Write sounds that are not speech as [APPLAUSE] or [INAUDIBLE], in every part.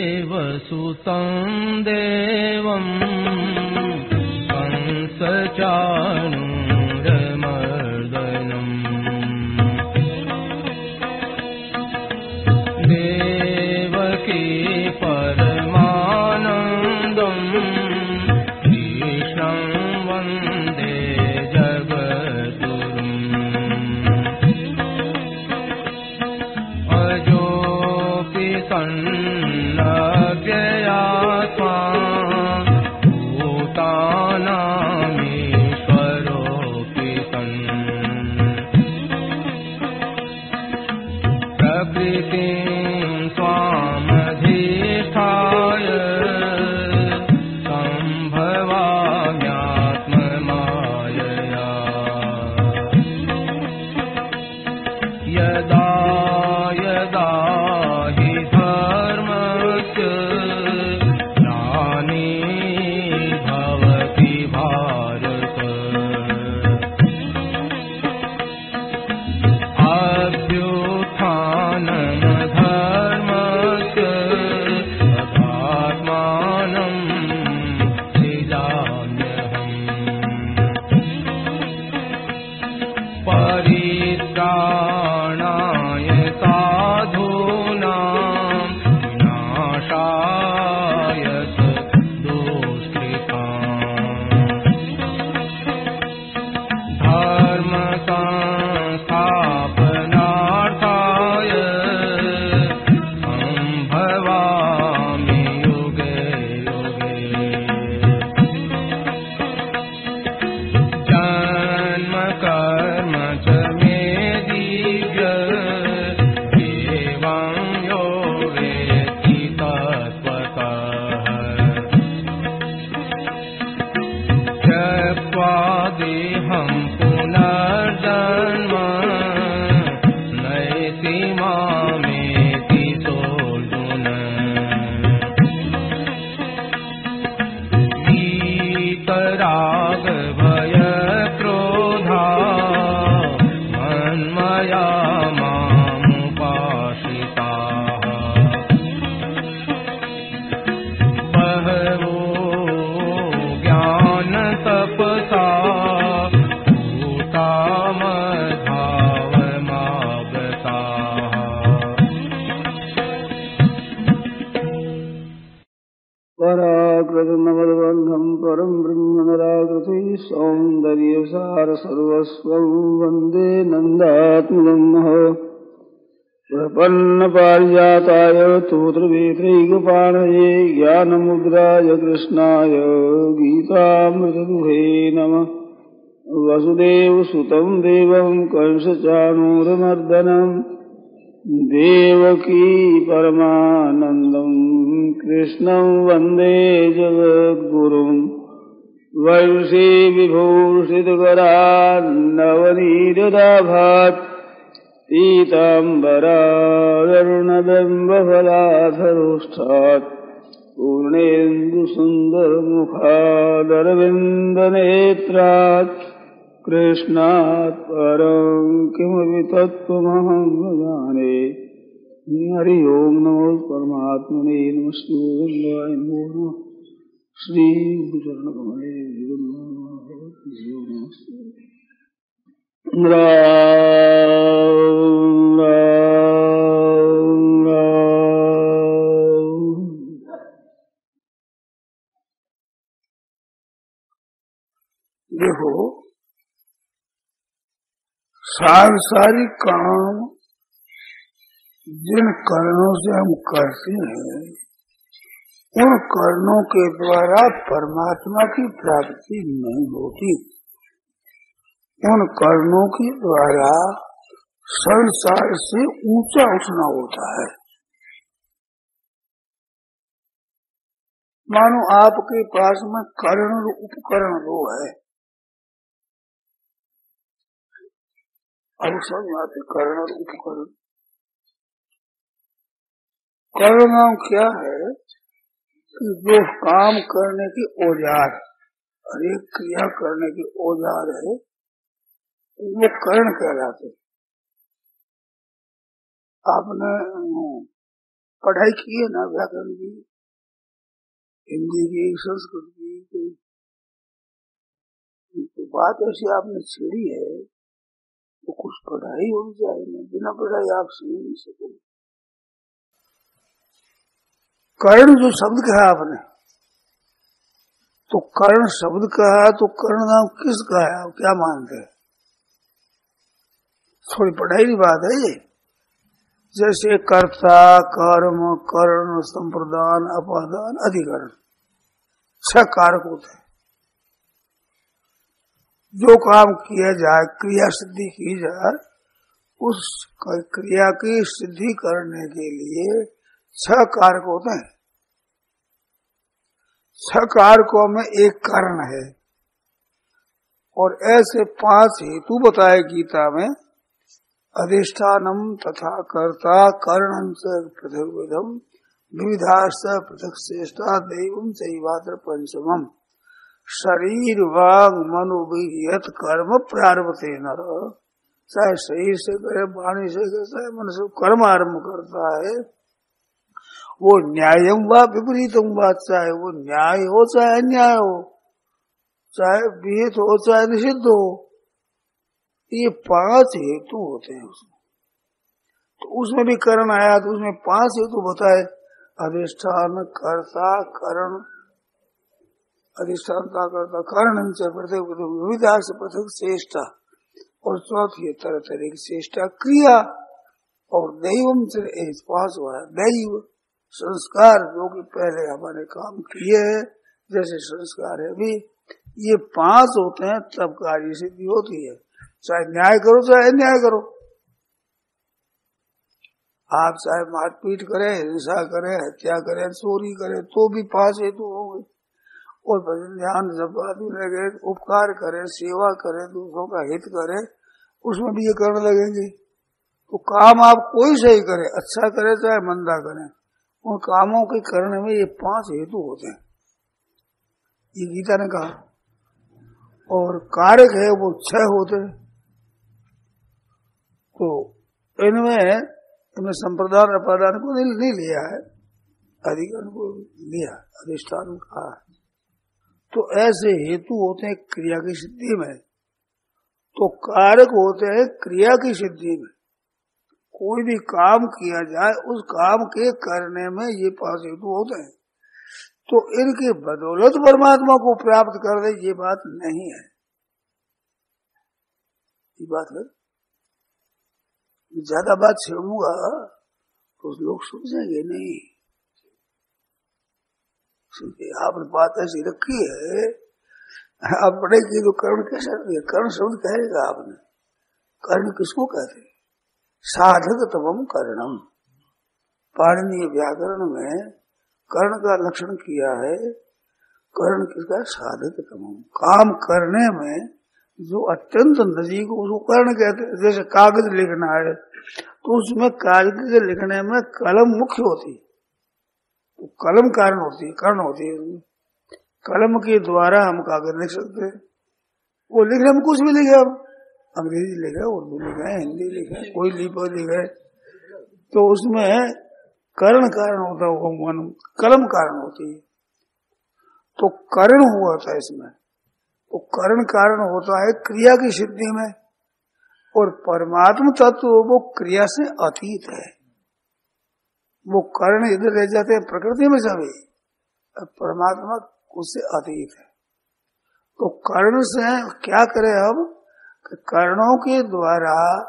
वसुदेवसुतं देवं संसजा विभूषितकरान्नवनीरदाभात् पीताम्बरारुणबिम्बफलाधरोष्ठात् पूर्णेन्दुसुन्दरमुखादरविन्दनेत्रात्। कृष्णात् परं किमपि तत्त्वमहं जाने हरि ओं नमो परमात्मने नमस्ते नमो श्री गुरुचरण कमले देखो सांसारिक काम जिन कर्णों से हम करते हैं, उन कर्णों के द्वारा परमात्मा की प्राप्ति नहीं होती। उन कर्णों के द्वारा संसार से ऊँचा उठना होता है। मानो आपके पास में कर्ण उपकरण दो है। अब समझ आते कर्ण और उपकरण। कर्ण नाम क्या है? कि जो काम करने के औज़ार। और एक क्रिया करने के औज़ार है। वो कर्ण कहलाते आपने पढ़ाई की है ना, व्याकरण की? हिंदी की, संस्कृत की, कोई? तो बात ऐसी आपने छेड़ी है तो कुछ पढ़ाई होनी चाहिए बिना पढ़ाई आप सुन नहीं सकोगे कर्ण जो शब्द कहा आपने तो कर्ण शब्द कहा तो कर्ण नाम किस का है, आप क्या मानते हैं? थोड़ी पढ़ाई बात है ये। जैसे कर्ता, कर्म, कर्ण, संप्रदान, अपादान, अधिकरण। छह कारक होते हैं। जो काम किया जाए, क्रिया सिद्धि की जाए, उस क्रिया की सिद्धि करने के लिए छह कारक होते हैं। छह कारकों में एक कारण है। और ऐसे पाँच हेतु बताए गीता में अधिष्ठानम तथा कर्ता कर्ण पृथक विधम विविधाश पृथक श्रेष्ठा दैव चैवात्र पंचमम शरीर वाग मनोवियत कर्म प्रारभते नर। चाहे शरीर से करे वाणी से करे चाहे मन से कर्म आरंभ करता है। वो न्याय व विपरीतम बात चाहे वो न्याय हो, चाहे अन्याय हो, चाहे विहित हो, चाहे निषिद्ध हो ये पाँच हेतु होते हैं उसमें। तो उसमें भी करण आया तो उसमें पाँच हेतु बताए। अधिष्ठान, कर्ता, करण। अधिष्ठानता करता कारण से प्रत्येक विविधा से पृथक श्रेष्ठा। और चौथी तरह तरह की श्रेष्ठा क्रिया। और दैवम से पास हुआ है, दैव। संस्कार, जो कि पहले हमारे काम किए है, जैसे संस्कार है अभी ये पाँच होते हैं, तब कार्य सिद्धि होती है। चाहे न्याय करो, चाहे अन्याय करो। आप चाहे मारपीट करें, हिंसा करें, हत्या करें, चोरी करें तो भी पाँच हेतु होंगे और भजन ध्यान जब आदमी लगे उपकार करे, सेवा करे, दूसरों का हित करे, उसमें भी ये करने लगेंगे। तो काम आप कोई सही करे अच्छा करे, चाहे मंदा करे, उन कामों के करने में ये पाँच हेतु होते हैं। ये गीता ने कहा, और कारक है, वो छह होते हैं। तो इनमें इनमें संप्रदान अपादान को नहीं, नहीं लिया है। अधिकरण को लिया अधिष्ठान कहा है। तो ऐसे हेतु होते हैं क्रिया की सिद्धि में। तो कारक होते हैं क्रिया की सिद्धि में। कोई भी काम किया जाए उस काम के करने में ये पाँच हेतु होते हैं। तो इनकी बदौलत परमात्मा को प्राप्त कर दे ये बात नहीं है। ये बात है। ज़्यादा बात छेड़ूँगा तो लोग समझेंगे नहीं। आपने बात ऐसी रखी है आप पढ़ेगी तो कर्ण कैसे कर्ण शब्द कहेगा आपने। कर्ण किसको कहते? साधक तम कर्णम। पाणनीय व्याकरण में कर्ण का लक्षण किया है, कर्ण किसका? साधक तमम काम करने में जो अत्यंत नजीक उसको कर्ण कहते हैं। जैसे कागज़ लिखना है तो उसमें कागज़ के लिखने में कलम मुख्य होती तो कलम कारण होती कारण होती है। कलम के द्वारा हम कागज़ लिख सकते हैं। वो लिख रहे हम कुछ भी लिखे हम। अंग्रेज़ी लिखे, उर्दू लिखे, हिंदी लिखे, कोई लिपो लिखे। तो उसमें कर्ण कारण होता है कलम कारण होती है। तो कर्ण हुआ था इसमें। तो करण कारण होता है क्रिया की सिद्धि में। और परमात्मा तत्व वो क्रिया से अतीत है। वो कर्ण इधर रह जाते हैं प्रकृति में सभी परमात्मा उससे अतीत है। तो कर्ण से क्या करें हम? कर्णों के द्वारा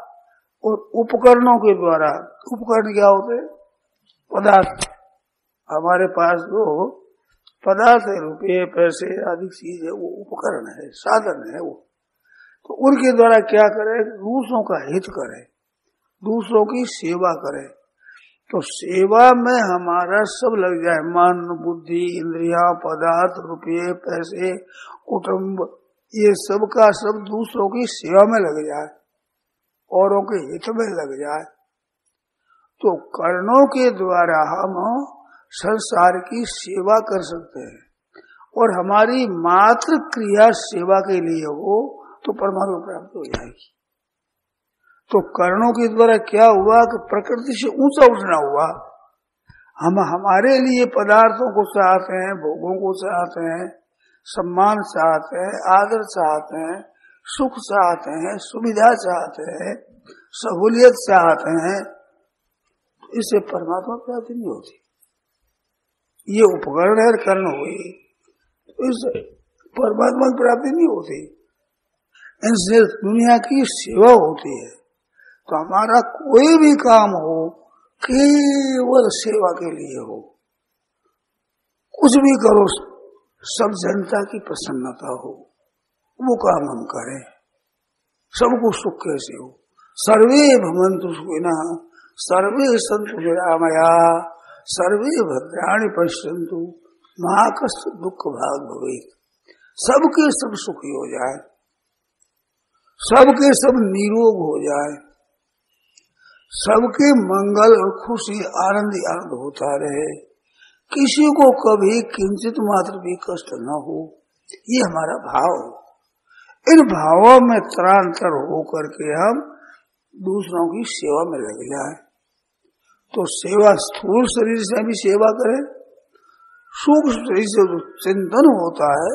और उपकरणों के द्वारा, उपकरण क्या होते पदार्थ। हमारे पास जो पदार्थ रुपये पैसे आदि चीज़ है, वो उपकरण है, साधन है वो। तो उनके द्वारा क्या करे? दूसरों का हित करे, दूसरों की सेवा करे। तो सेवा में हमारा सब लग जाए, मन, बुद्धि, इंद्रिया, पदार्थ रुपये पैसे, कुटुंब, ये सब का सब दूसरों की सेवा में लग जाए, औरों के हित में लग जाए। तो कर्णों के द्वारा हम संसार की सेवा कर सकते हैं। और हमारी मात्र क्रिया सेवा के लिए हो तो परमात्मा प्राप्त हो जाएगी। तो कर्णों के द्वारा क्या हुआ कि प्रकृति से ऊँचा उठना हुआ। हम हमारे लिए पदार्थों को चाहते हैं, भोगों को चाहते हैं, सम्मान चाहते हैं, आदर चाहते हैं, सुख चाहते हैं, सुविधा चाहते हैं, सहूलियत चाहते हैं, इससे परमात्मा प्राप्ति नहीं होती। ये उपकरण है, कर्ण हुई। तो इससे परमात्मा की प्राप्ति नहीं होती। इनसे दुनिया की सेवा होती है। तो हमारा कोई भी काम हो, केवल सेवा के लिए हो। कुछ भी करो, सब जनता की प्रसन्नता हो। वो काम हम करें। सबको सुख कैसे हो? सर्वे भवंतु सुखिना, सर्वे संतु रामया सर्वे भद्राणी पश्यंतु महाकष्ट दुख भाग भवे सबके सब सुखी हो जाए। सबके सब निरोग हो जाए। सबके मंगल और खुशी आनंद आनंद होता रहे। किसी को कभी किंचित मात्र भी कष्ट न हो। ये हमारा भाव इन भावों में त्रांतर हो करके हम दूसरों की सेवा में लग जाए। तो सेवा स्थूल शरीर से भी सेवा करें। सूक्ष्म शरीर से जो चिंतन होता है,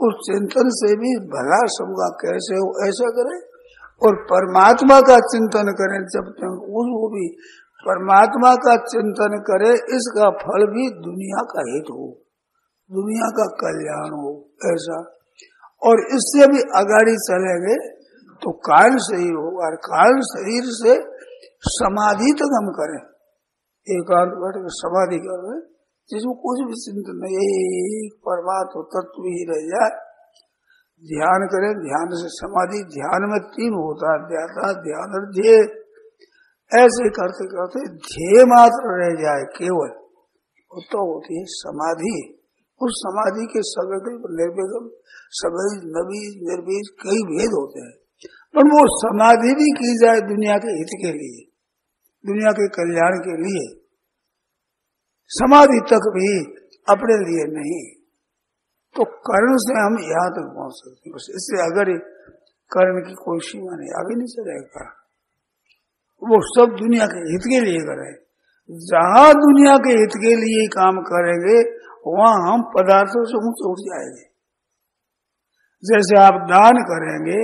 उस चिंतन से भी भला सबका कैसे हो, ऐसा करें। और परमात्मा का चिंतन करें, जब तक वो भी परमात्मा का चिंतन करे, इसका फल भी दुनिया का हित हो, दुनिया का कल्याण हो, ऐसा। और इससे भी अगाड़ी चलेंगे तो काल शरीर हो और काल शरीर से समाधि तक हम करें। एकांत बैठ कर समाधि कर रहे जिसमें कुछ भी चिंतन नहीं परमात्म तत्व ही रह जाए। ध्यान करें, ध्यान से समाधि, ध्यान में तीन होता है ध्याता ध्यान और ध्येय। ऐसे करते करते ध्येय मात्र रह जाए, केवल तो होती है समाधि। उस समाधि के सभी निर्विगम सभी नबी निर्बीज कई भेद होते हैं। पर वो समाधि भी की जाए दुनिया के हित के लिए। दुनिया के कल्याण के लिए, समाधि तक भी अपने लिए नहीं। तो कर्ण से हम यहाँ तक पहुँच सकते हैं। इससे अगर कर्ण की कोई सीमा नहीं, आगे नहीं चलेगा। वो सब दुनिया के हित के लिए करें जहाँ दुनिया के हित के लिए काम करेंगे, वहाँ हम पदार्थों से ऊँचे उठ जाएँगे। जैसे आप दान करेंगे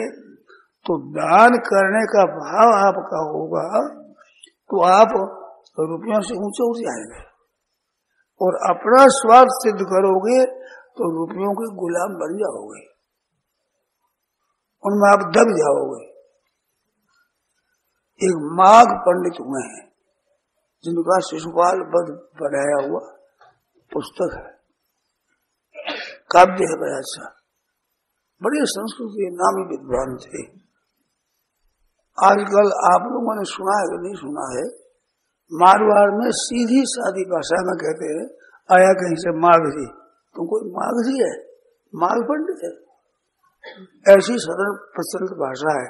तो दान करने का भाव आपका होगा। तो आप रुपयों से ऊँचे उठ जाएँगे और अपना स्वार्थ सिद्ध करोगे तो रुपयों के गुलाम बन जाओगे। उनमें आप दब जाओगे। एक माघ पंडित हुए हैं, जिनका शिशुपाल बद बनाया हुआ पुस्तक है। काव्य है बड़ा अच्छा। बड़े संस्कृत नामी विद्वान थे। आजकल आप लोगों ने सुना है कि नहीं सुना है, मारवाड़ में सीधी सादी भाषा में कहते हैं, आया कहीं से माघ। जी तुम कोई माघ है? माघ पंडित है। ऐसी सरल प्रचलित भाषा है।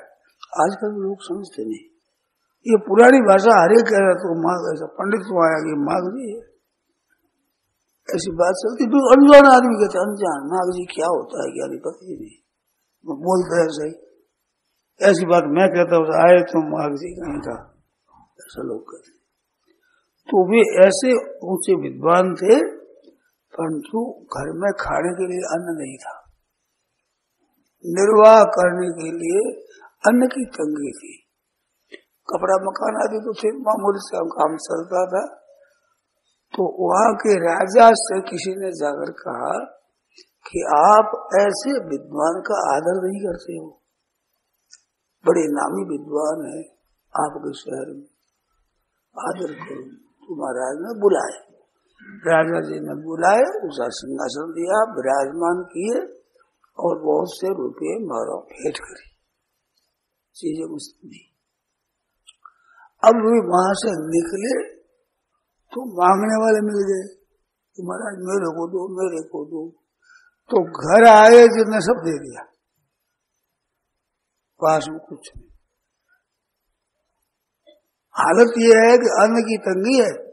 आजकल लोग समझते नहीं। ये पुरानी भाषा हरे कह रहा तो माघ, ऐसा पंडित तो आया कि माघ जी है। ऐसी बात चलती फिर अनजान आदमी कहते अनजान, माघ जी क्या होता है? क्या नहीं पता ही नहीं बोलते हैं सही। ऐसी बात मैं कहता हूँ आए तो माघ जी कहीं था। ऐसा लोग कहते तो वे ऐसे ऊँचे विद्वान थे, परंतु घर में खाने के लिए अन्न नहीं था। निर्वाह करने के लिए अन्न की तंगी थी। कपड़ा मकान आदि तो थे, मामूली से काम चलता था। तो वहाँ के राजा से किसी ने जाकर कहा कि आप ऐसे विद्वान का आदर नहीं करते हो। बड़े नामी विद्वान है आपके शहर में। आदर करो, तुम्हारा ने बुलाए। राजा जी ने बुलाए, उसका सिंहासन दिया, विराजमान किए और बहुत से रुपये मारो, भेंट करी। चीज़ें मुझे दी अब वे वहाँ से निकले तो मांगने वाले मिल गए। महाराज, मेरे को दो, मेरे को दो। तो घर आए जिसने सब दे दिया। पास में कुछ नहीं। हालत ये है कि अन्न की तंगी है,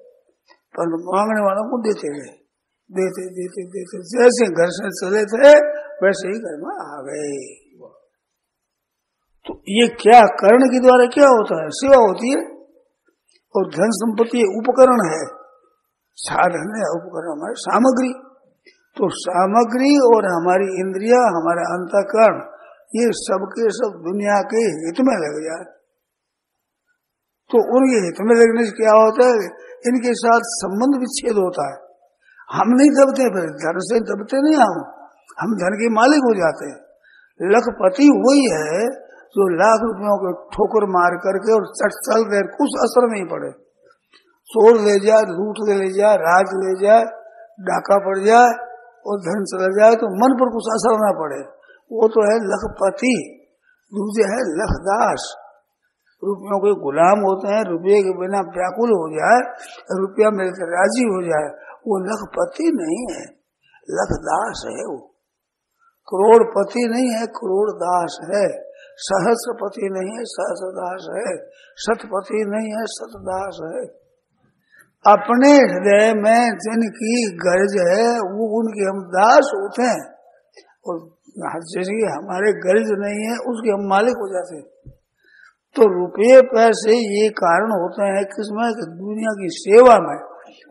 पर मांगने वालों को देते रहे देते देते देते, जैसे घर से चले थे, वैसे ही घर में आ गए। तो ये क्या कर्ण के द्वारा क्या होता है? सेवा होती है, और धन संपत्ति उपकरण है। साधन है, उपकरण हमारे सामग्री। तो सामग्री और हमारी इंद्रिया, हमारा अंतकरण ये सबके सब दुनिया के हित में लग जाए। तो उनके हित में लगने से क्या होता है? इनके साथ संबंध विच्छेद होता है। हम नहीं दबते फिर, धन से दबते नहीं हम। हम धन के मालिक हो जाते हैं। लखपति वही है जो लाख रुपयों को ठोकर मार करके और चट चल दे कुछ असर नहीं पड़े। चोर ले जाए, लूट ले जाए, राज ले जाए, डाका पड़ जाए और धन चला जाए तो मन पर कुछ असर ना पड़े। वो तो है लखपति, दूसरे है लखदास। रुपयों के गुलाम होते हैं, रुपये के बिना व्याकुल हो जाए, रुपया मेरे से राज़ी हो जाए, वो लखपति नहीं है, लखदास है वो। करोड़पति नहीं है, करोड़दास है। सहस्रपति नहीं है, सहस्रदास है। सतपति नहीं है, सतदास है। अपने हृदय में जिनकी गर्ज है, वो उनके हम दास होते हैं। और जैसे हमारे गर्ज नहीं है, उसके हम मालिक हो जाते हैं। तो रुपये, पैसे ये कारण होते हैं किसमें कि दुनिया की सेवा में।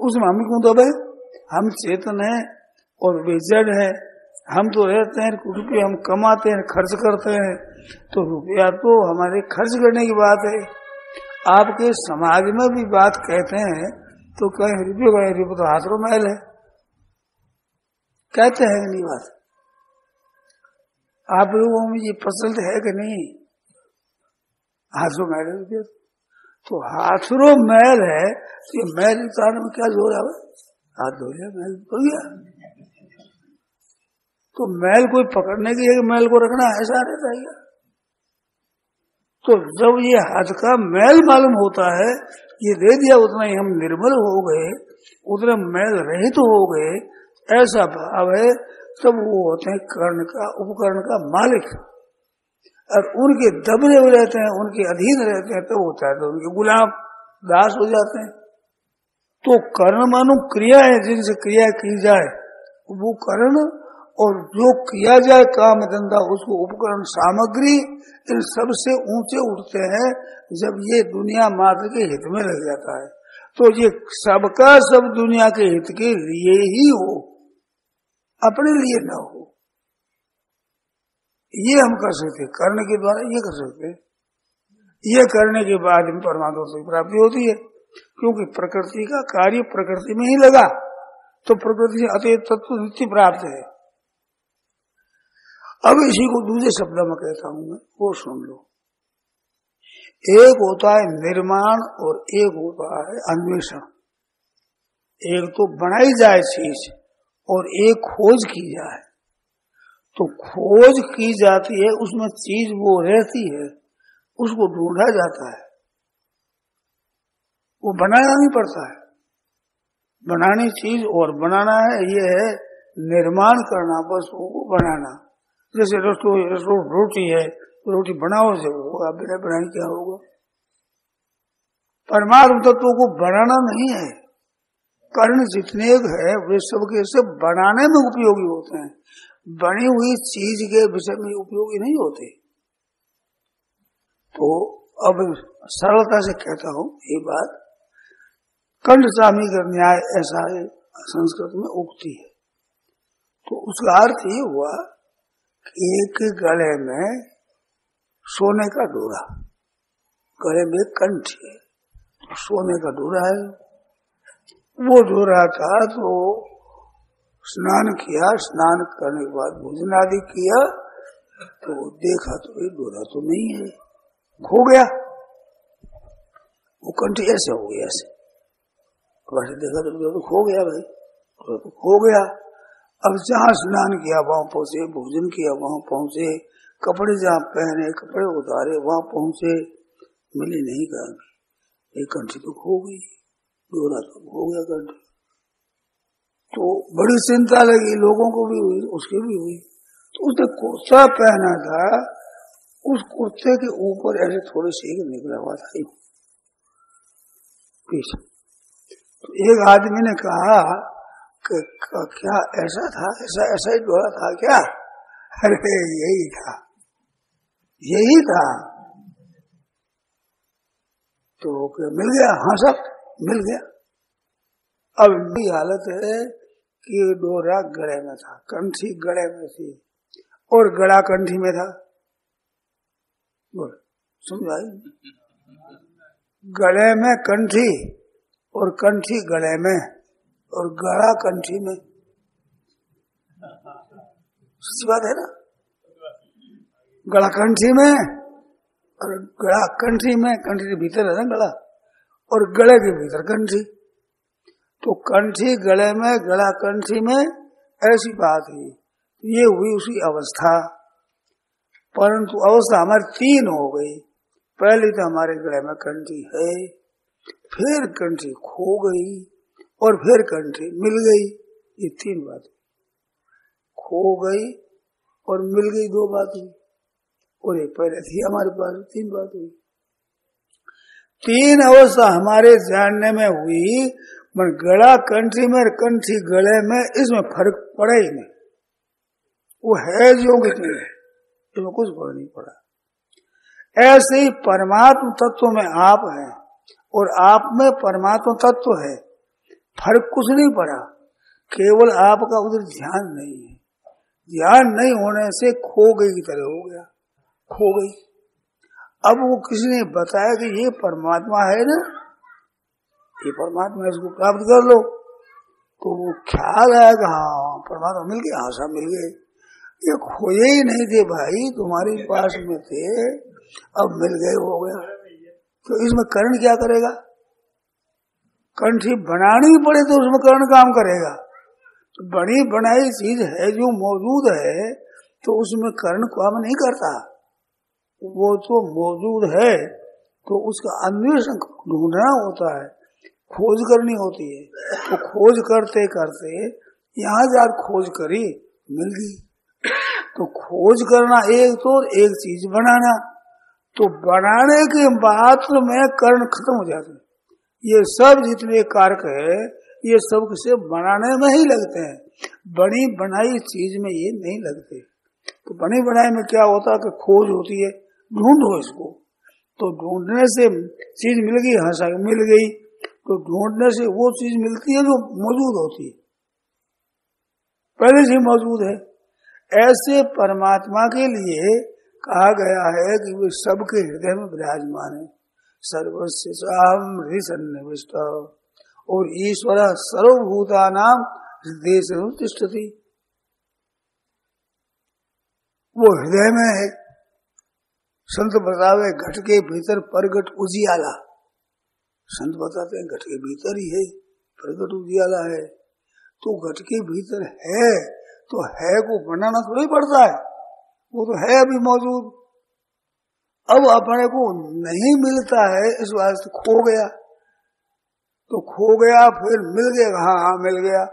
उसमें हम क्यों दबे? हम चेतन है और वे जड़ है। हम तो रहते हैं, रुपये हम कमाते हैं, खर्च करते हैं। तो रुपया तो हमारे खर्च करने की बात है। आपके समाज में भी बात कहते हैं तो कहीं रुपये रुपये तो हाथ मैल है। कहते हैं नहीं बात। आप लोगों में ये पसंद है कि नहीं? हाथों मैल है तो हाथरों मैल है तो ये मैल उतारने में क्या ज़ोर है हाथ धो लिया मैल धो गया तो मैल कोई पकड़ने की है कि मैल को रखना ऐसा रहता है तो जब ये हाथ का मैल मालूम होता है, ये दे दिया उतना ही हम निर्मल हो गए, उतना मैल रहित तो हो गए, ऐसा भाव है तब वो होते हैं कर्ण का, उपकरण का मालिक। और उनके दबरे हुए रहते हैं, उनके अधीन रहते हैं तब तो होता है तो उनके गुलाम, दास हो जाते हैं। तो कर्ण मानो क्रिया है, जिनसे क्रिया की जाए, वो कर्ण, और जो किया जाए काम धंधा, उसको उपकरण, सामग्री, इन सबसे ऊँचे उठते हैं, जब ये दुनिया मात्र के हित में लग जाता है। तो ये सबका सब दुनिया के हित के लिए ही हो। अपने लिए न हो। ये हम कर सकते करने के द्वारा ये कर सकते ये करने के बाद में परमात्मा की प्राप्ति होती है। क्योंकि प्रकृति का कार्य प्रकृति में ही लगा तो प्रकृति से अतः तत्व नित्य प्राप्त है। अब इसी को दूसरे शब्द में कहता हूँ मैं, वो सुन लो। एक होता है निर्माण और एक होता है अन्वेषण। एक तो बनाई जाए चीज़ और एक खोज की जाए तो खोज की जाती है, उसमें चीज़ वो रहती है, उसको ढूंढा जाता है। वो बनाना नहीं पड़ता है। बनानी चीज़ और बनाना है, ये है निर्माण करना, बस वो बनाना। जैसे रसो रोटी है रोटी बनाओ से होगा, बिना बनाए क्या होगा? परमात्म तत्व को बनाना नहीं है। कर्ण जितने है, वे सब के सब बनाने में उपयोगी होते हैं। बनी हुई चीज़ के विषय में उपयोगी नहीं होते। तो अब सरलता से कहता हूँ, ये बात कंड स्वामी का न्याय ऐसा है, संस्कृत में उगती है। तो उसका अर्थ ये हुआ कि एक गले में सोने का डोरा, गले में कंठ है, सोने का डोरा है वो डोरा था तो स्नान किया, स्नान करने के बाद भोजन आदि किया तो देखा तो ये डोरा तो नहीं है। खो गया। वो कंठ ऐसे हो गया, ऐसे। वैसे देखा तो तो खो गया भाई। तो खो गया। अब जहाँ स्नान किया, वहाँ पहुँचे, भोजन किया, वहाँ पहुँचे। कपड़े जहाँ पहने, कपड़े उतारे, वहाँ पहुँचे। मिली नहीं कहा। एक घंटे तो खो गई। डोरा तो हो गया घंटे तो बड़ी चिंता लगी, लोगों को भी हुई, उसकी भी हुई। तो उसने कुर्ता पहना था, उस कुर्ते के ऊपर ऐसे थोड़ी सी निकला हुआ था पीछे तो एक आदमी ने कहा कि क्या ऐसा था, ऐसा ऐसा ही डोरा था क्या? अरे, यही था यही था। तो मिल गया हाँ सब। मिल गया। अब भी हालत है कि डोरा गले में था, कंठी गले में थी और गड़ा कंठी में था। बोल, समझाई? गले में कंठी और कंठी गले में और गड़ा कंठी में। सच्ची बात है ना? गड़ा कंठी में और गड़ा कंठी में, कंठी के भीतर है ना गला और गले के भीतर कंठी। तो कंठी गले में, गला कंठी में ऐसी बात है ये हुई उसी अवस्था। परंतु अवस्था हमारी तीन हो गई। पहले तो हमारे गले में कंठी है, फिर कंठी खो गई और फिर कंठी मिल गई। ये तीन बात। खो गई और मिल गई दो बात। हुई और एक पहले थी हमारे पास, तीन बात हुई। तीन अवस्था हमारे जानने में हुई, मन गला कंठी में कंठी गले में, इसमें फ़र्क पड़ा ही नहीं। वो है जो कितनी है, इसमें कुछ फ़र्क नहीं पड़ा। ऐसे ही परमात्म तत्व में आप हैं, और आप में परमात्मा तत्व है, फ़र्क कुछ नहीं पड़ा। केवल आपका उधर ध्यान नहीं है। ध्यान नहीं होने से खो गई की तरह हो गया, खो गई। अब वो किसी ने बताया कि ये परमात्मा है ना? ये परमात्मा इसको प्राप्त कर लो। तो वो ख्याल आएगा हाँ परमात्मा मिल गया हाँ मिल गए। ये खोए ही नहीं थे भाई, तुम्हारे पास में थे, अब मिल गए, हो गया तो इसमें करण क्या करेगा? कंठी बनानी पड़े तो उसमें कर्ण काम करेगा। तो बड़ी बनाई चीज़ है, जो मौजूद है तो उसमें कर्ण काम नहीं करता। वो तो मौजूद है तो उसका अन्वेषण ढूंढना होता है। खोज करनी होती है। तो खोज करते करते यहाँ जा खोज करी, मिल गई। तो खोज करना एक तो एक चीज़ बनाना। तो बनाने के बाद में कर्ण खत्म हो जाते ये सब जितने कारक है, ये सब किसे बनाने में ही लगते हैं। बनी बनाई चीज़ में ये नहीं लगते। तो बनी बनाई में क्या होता है कि खोज होती है। ढूंढो इसको तो ढूँढने से चीज़ मिल गई, हंसा, मिल गई। तो ढूँढने से वो चीज़ मिलती है जो मौजूद होती है। पहले से मौजूद है। ऐसे परमात्मा के लिए कहा गया है कि वे सबके हृदय में विराजमान है। सर्वस्व हृदय सन्निविष्ट और ईश्वर सर्वभूता नाम हृदय से वो हृदय में है। संत बतावे घट के भीतर प्रगट उजियाला। संत बताते हैं घट के भीतर ही है, प्रगट उजियाला है। तो घट के भीतर है तो है को बनाना थोड़ी पड़ता है। वो तो है अभी मौजूद। अब अपने को नहीं मिलता है, इस वास्ते खो गया। तो खो गया, फिर मिल गया हाँ हाँ मिल गया।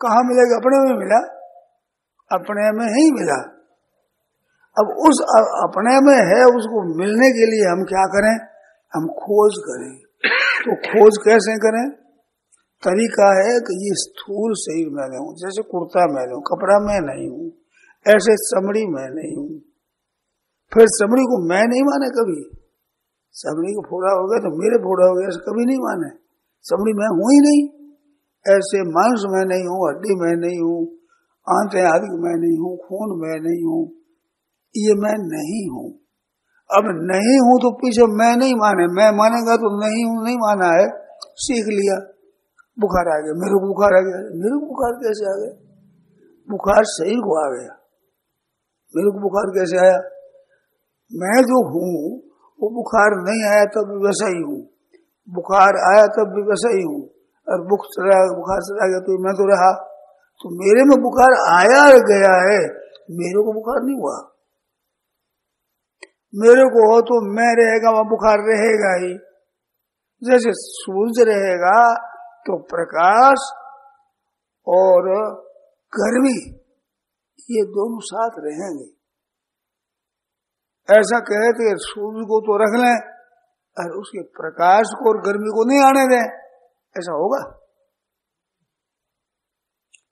कहा मिलेगा? अपने में मिला। अपने में ही मिला। अब उस अपने में है, उसको मिलने के लिए हम क्या करें? हम खोज करें। तो खोज कैसे करें? तरीका है कि ये स्थूल शरीर में नहीं हूँ जैसे कुर्ता में नहीं हूँ कपड़ा में नहीं हूँ, ऐसे चमड़ी में नहीं हूँ। फिर चमड़ी को मैं नहीं माने कभी? चमड़ी को फोड़ा हो गया तो मेरे फोड़ा हो गया, ऐसे कभी नहीं माने। चमड़ी मैं हूँ ही नहीं। ऐसे मांस में नहीं हूँ, हड्डी में नहीं हूँ, आंते आदि में नहीं हूँ, खून में नहीं हूँ। ये मैं नहीं हूँ। अब नहीं हूँ तो पीछे मैं नहीं माने। मैं मानेगा तो नहीं हूँ, नहीं माना है। सीख लिया। बुखार आ गया। मेरे को बुखार आ गया। मेरे को बुखार कैसे आ गया? बुखार सही को आ गया। मेरे को बुखार कैसे आया? मैं जो हूँ, वो बुखार नहीं आया तब भी वैसा ही हूँ। बुखार आया तब भी वैसा ही हूँ। और बुख चला बुखार चला गया तो मैं तो रहा। तो मेरे में बुखार आया गया है। मेरे को बुखार नहीं हुआ। मेरे को हो तो मैं रहेगा, वहाँ बुखार रहेगा ही। जैसे सूर्य रहेगा तो प्रकाश और गर्मी, ये दोनों साथ रहेंगे। ऐसा कहे तो सूर्य को तो रख लें, और उसके प्रकाश को और गर्मी को नहीं आने दें। ऐसा होगा?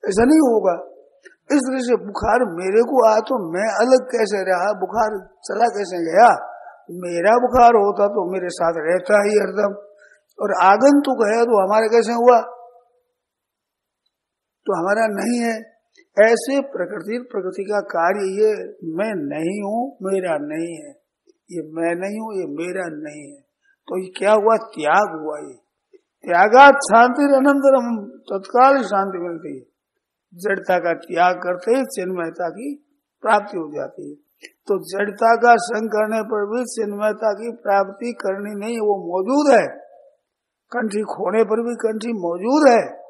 ऐसा नहीं होगा। इस तरह से बुखार मेरे को आ तो मैं अलग कैसे रहा? बुखार चला कैसे गया? मेरा बुखार होता तो मेरे साथ रहता ही हरदम। और आगंतुक है तो हमारे कैसे हुआ? तो हमारा नहीं है। ऐसे प्रकृति प्रकृति का कार्य ये मैं नहीं हूँ, मेरा नहीं है। ये मैं नहीं हूँ, ये मेरा नहीं है। तो ये क्या हुआ? त्याग हुआ ये। त्यागात शांति अनंतरम, तत्काल शांति मिलती है। जड़ता का त्याग करते ही, चिन्मयता की प्राप्ति हो जाती है। तो जड़ता का संग करने पर भी चिन्मयता की प्राप्ति करनी नहीं, वो मौजूद है। कंठी खोने पर भी कंठी मौजूद है।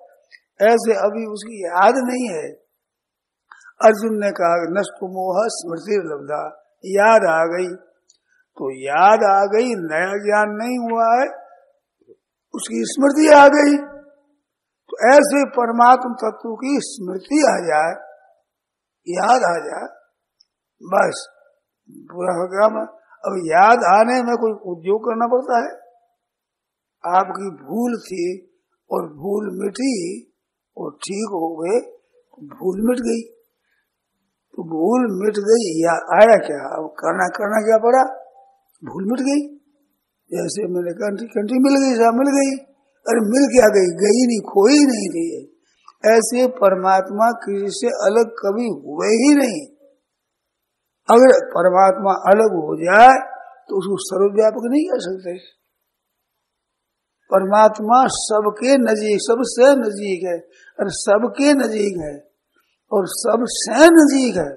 ऐसे अभी उसकी याद नहीं है। अर्जुन ने कहा, नष्ट मोह स्मृति लब्धा, याद आ गई। तो याद आ गई, नया ज्ञान नहीं हुआ है, उसकी स्मृति आ गई। तो ऐसे परमात्म तत्व की स्मृति आ जाए, याद आ जाए, बस, पूरा हो गया मैं। अब याद आने में कोई उद्योग करना पड़ता है? आपकी भूल थी और भूल मिटी और ठीक हो गए, भूल मिट गई। तो भूल मिट गई या आया क्या? अब करना करना क्या पड़ा? भूल मिट गई। जैसे मैंने कंठी कंठी मिल गई मिल गई। अरे मिल क्या गई गई नहीं, खोई नहीं थी ऐसे परमात्मा किसी से अलग कभी हुए ही नहीं। अगर परमात्मा अलग हो जाए तो उसको सर्वव्यापक नहीं कर सकते। परमात्मा सबके नजीक, सबसे नजीक है, और सबके नजीक है, और सबसे नजीक है।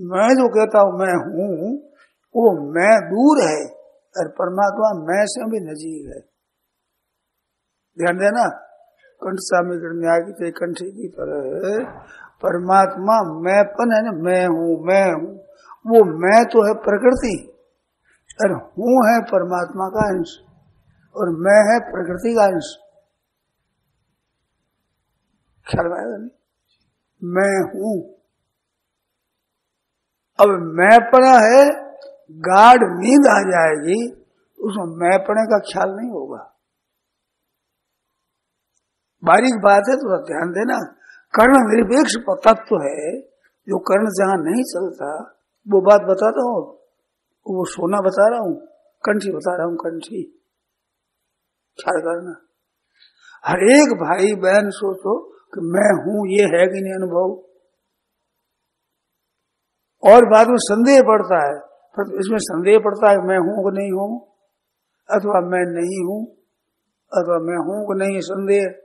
मैं जो कहता हूँ, मैं हूँ, वो मैं दूर है, और परमात्मा मैं से भी नजीक है। ध्यान देना, कंठ स्वामी न्याय की कंठी की तरह परमात्मा मैंपन है ना, मैं हूँ मैं हूँ। वो मैं तो है प्रकृति, और हूँ है परमात्मा का अंश, और मैं है प्रकृति का अंश। ख्याल नहीं? मैं हूँ। अब मैं पड़ा है, गाढ़ नींद आ जाएगी, उसमें मैं पड़े का ख्याल नहीं होगा। बारीक बात है थोड़ा ध्यान देना। कर्ण निरपेक्ष तत्व है, जो कर्ण जहाँ नहीं चलता, वो बात बताता हूँ। वो सोना बता रहा हूँ, कंठी बता रहा हूँ, कंठी। ख्याल करना। हर एक भाई बहन सोचो कि मैं हूँ, ये है कि नहीं अनुभव। और बाद में संदेह पड़ता है, पर इसमें संदेह पड़ता है मैं हूँ कि नहीं हूँ? अथवा मैं नहीं हूँ? अथवा मैं हूँ कि नहीं? संदेह।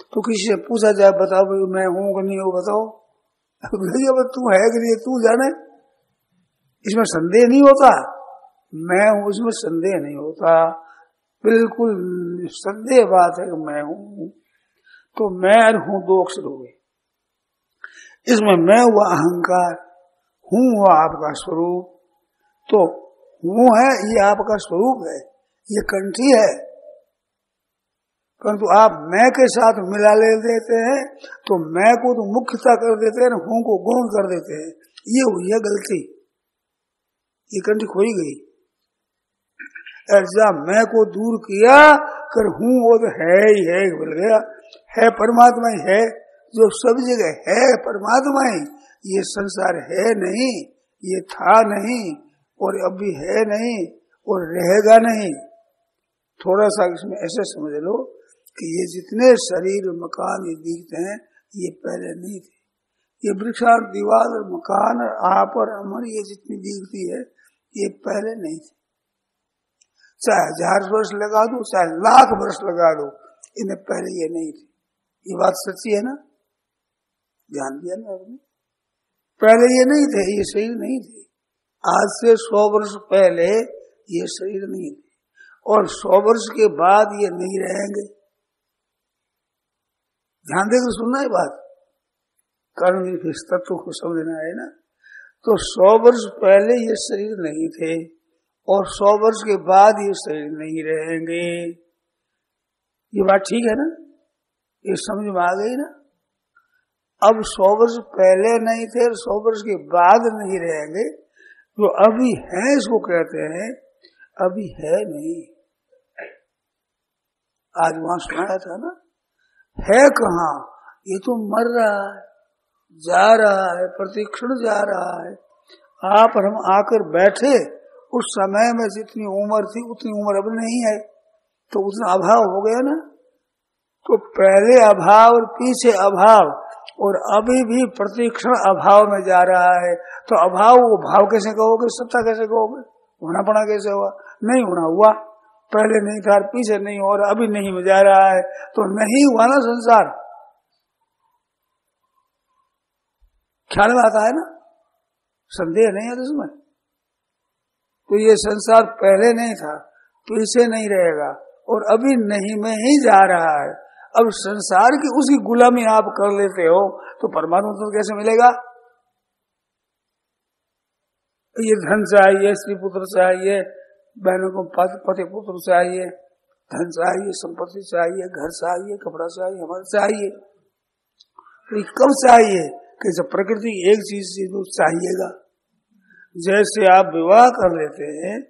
तो किसी से पूछा जाए, बताओ भाई, मैं हूँ कि नहीं हूँ, बताओ। भैया तू है कि नहीं तू जाने। इसमें संदेह नहीं होता। मैं हूँ, इसमें संदेह नहीं होता। बिल्कुल संदेह बात है कि मैं हूँ। तो मैं हूँ दो अक्षर हो गए। इसमें मैं हुआ अहंकार, हूँ हुआ आपका स्वरूप। तो हूँ है, ये आपका स्वरूप है, ये कंठी है। परंतु आप मैं के साथ मिला ले देते हैं तो मैं को तो मुख्यता कर देते हैं हूँ को गुण कर देते हैं। ये हुई है गलती। ये कंठी खोई गई। ऐसा मैं को दूर किया, कर हूँ वो तो है ही है, बोल गया। है परमात्मा ही है, जो सब जगह है परमात्मा ही। ये संसार है नहीं, ये था नहीं, और अभी है नहीं, और रहेगा नहीं। थोड़ा सा इसमें ऐसे समझ लो कि ये जितने शरीर मकान ये दिखते हैं, ये पहले नहीं थे। ये वृक्षार दीवार और मकान और आप और अमर ये जितनी दिखती है, ये पहले नहीं थी। चाहे हज़ार वर्ष लगा दो, चाहे लाख वर्ष लगा दो, इन्हें पहले ये नहीं थी। ये बात सच्ची है ना? ध्यान दिया ना आपने? पहले ये नहीं थे, ये शरीर नहीं थे। आज से सौ वर्ष पहले ये शरीर नहीं थे। और सौ वर्ष के बाद ये नहीं रहेंगे। ध्यान दे तो सुनना है बात। कर्म तत्व को समझना है ना। तो सौ वर्ष पहले ये शरीर नहीं थे और सौ वर्ष के बाद ये शरीर नहीं रहेंगे। ये बात ठीक है ना? ये समझ में आ गई ना? अब सौ वर्ष पहले नहीं थे और सौ वर्ष के बाद नहीं रहेंगे, जो अभी है इसको कहते हैं, अभी है नहीं। आज वहाँ सुनाया था ना? है कहा? ये तो मर रहा है, जा रहा है, प्रतिक्षण जा रहा है। आप हम आकर बैठे, उस समय में जितनी उम्र थी, उतनी उम्र अब नहीं है। तो उतना अभाव हो गया ना? तो पहले अभाव और पीछे अभाव, और अभी भी प्रतिक्षण अभाव में जा रहा है। तो अभाव वो भाव कैसे कहोगे? सत्ता कैसे कहोगे? होना पड़ा कैसे हुआ? नहीं होना हुआ। पहले नहीं था पीछे नहीं, और अभी नहीं जा रहा है। तो नहीं हुआ ना संसार। ख्याल में आता है ना? संदेह नहीं है तो उसमें। तो ये संसार पहले नहीं था पीछे नहीं रहेगा। और अभी नहीं में ही जा रहा है। अब संसार की उसकी गुलामी आप कर लेते हो तो परमात्मा तो कैसे मिलेगा? ये धन चाहिए, स्त्री पुत्र चाहिए बहनों को पति पुत्र चाहिए, धन चाहिए, संपत्ति चाहिए, घर चाहिए, कपड़ा चाहिए, हमारा चाहिए। तो कब चाहिए कि प्रकृति एक चीज़ से तो चाहिएगा? जैसे आप विवाह कर लेते हैं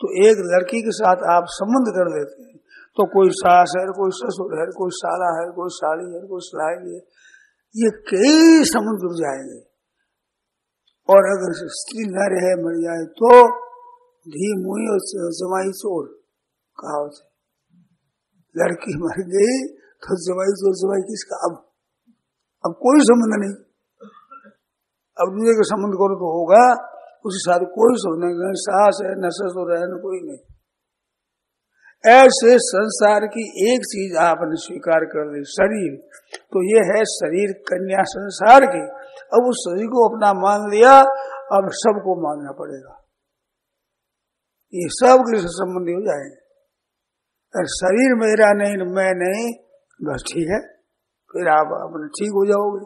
तो एक लड़की के साथ आप संबंध कर लेते हैं तो कोई सास है, कोई ससुर है, कोई साला है, कोई साड़ी है, कोई सिलाई है, ये कई संबंध जुड़ जाएँगे। और अगर स्त्री न रहे, मर जाए तो धी मुई जमाई चोर कहावत है लड़की मर गई तो जमाई चोर, जमाई किसका? अब अब कोई संबंध नहीं। अब दूसरे का संबंध करो तो होगा उसके साथ कोई संबंध नहीं। सास है, न ससुर है, न कोई नहीं। ऐसे संसार की एक चीज़ आपने स्वीकार कर ली, शरीर। तो ये है शरीर कन्या संसार की। अब उस शरीर को अपना मान लिया, अब सबको मानना पड़ेगा। ये सबसे संबंधी हो जाएँगे। अगर शरीर मेरा नहीं, मैं नहीं, बस ठीक है, फिर आप अपने ठीक हो जाओगे।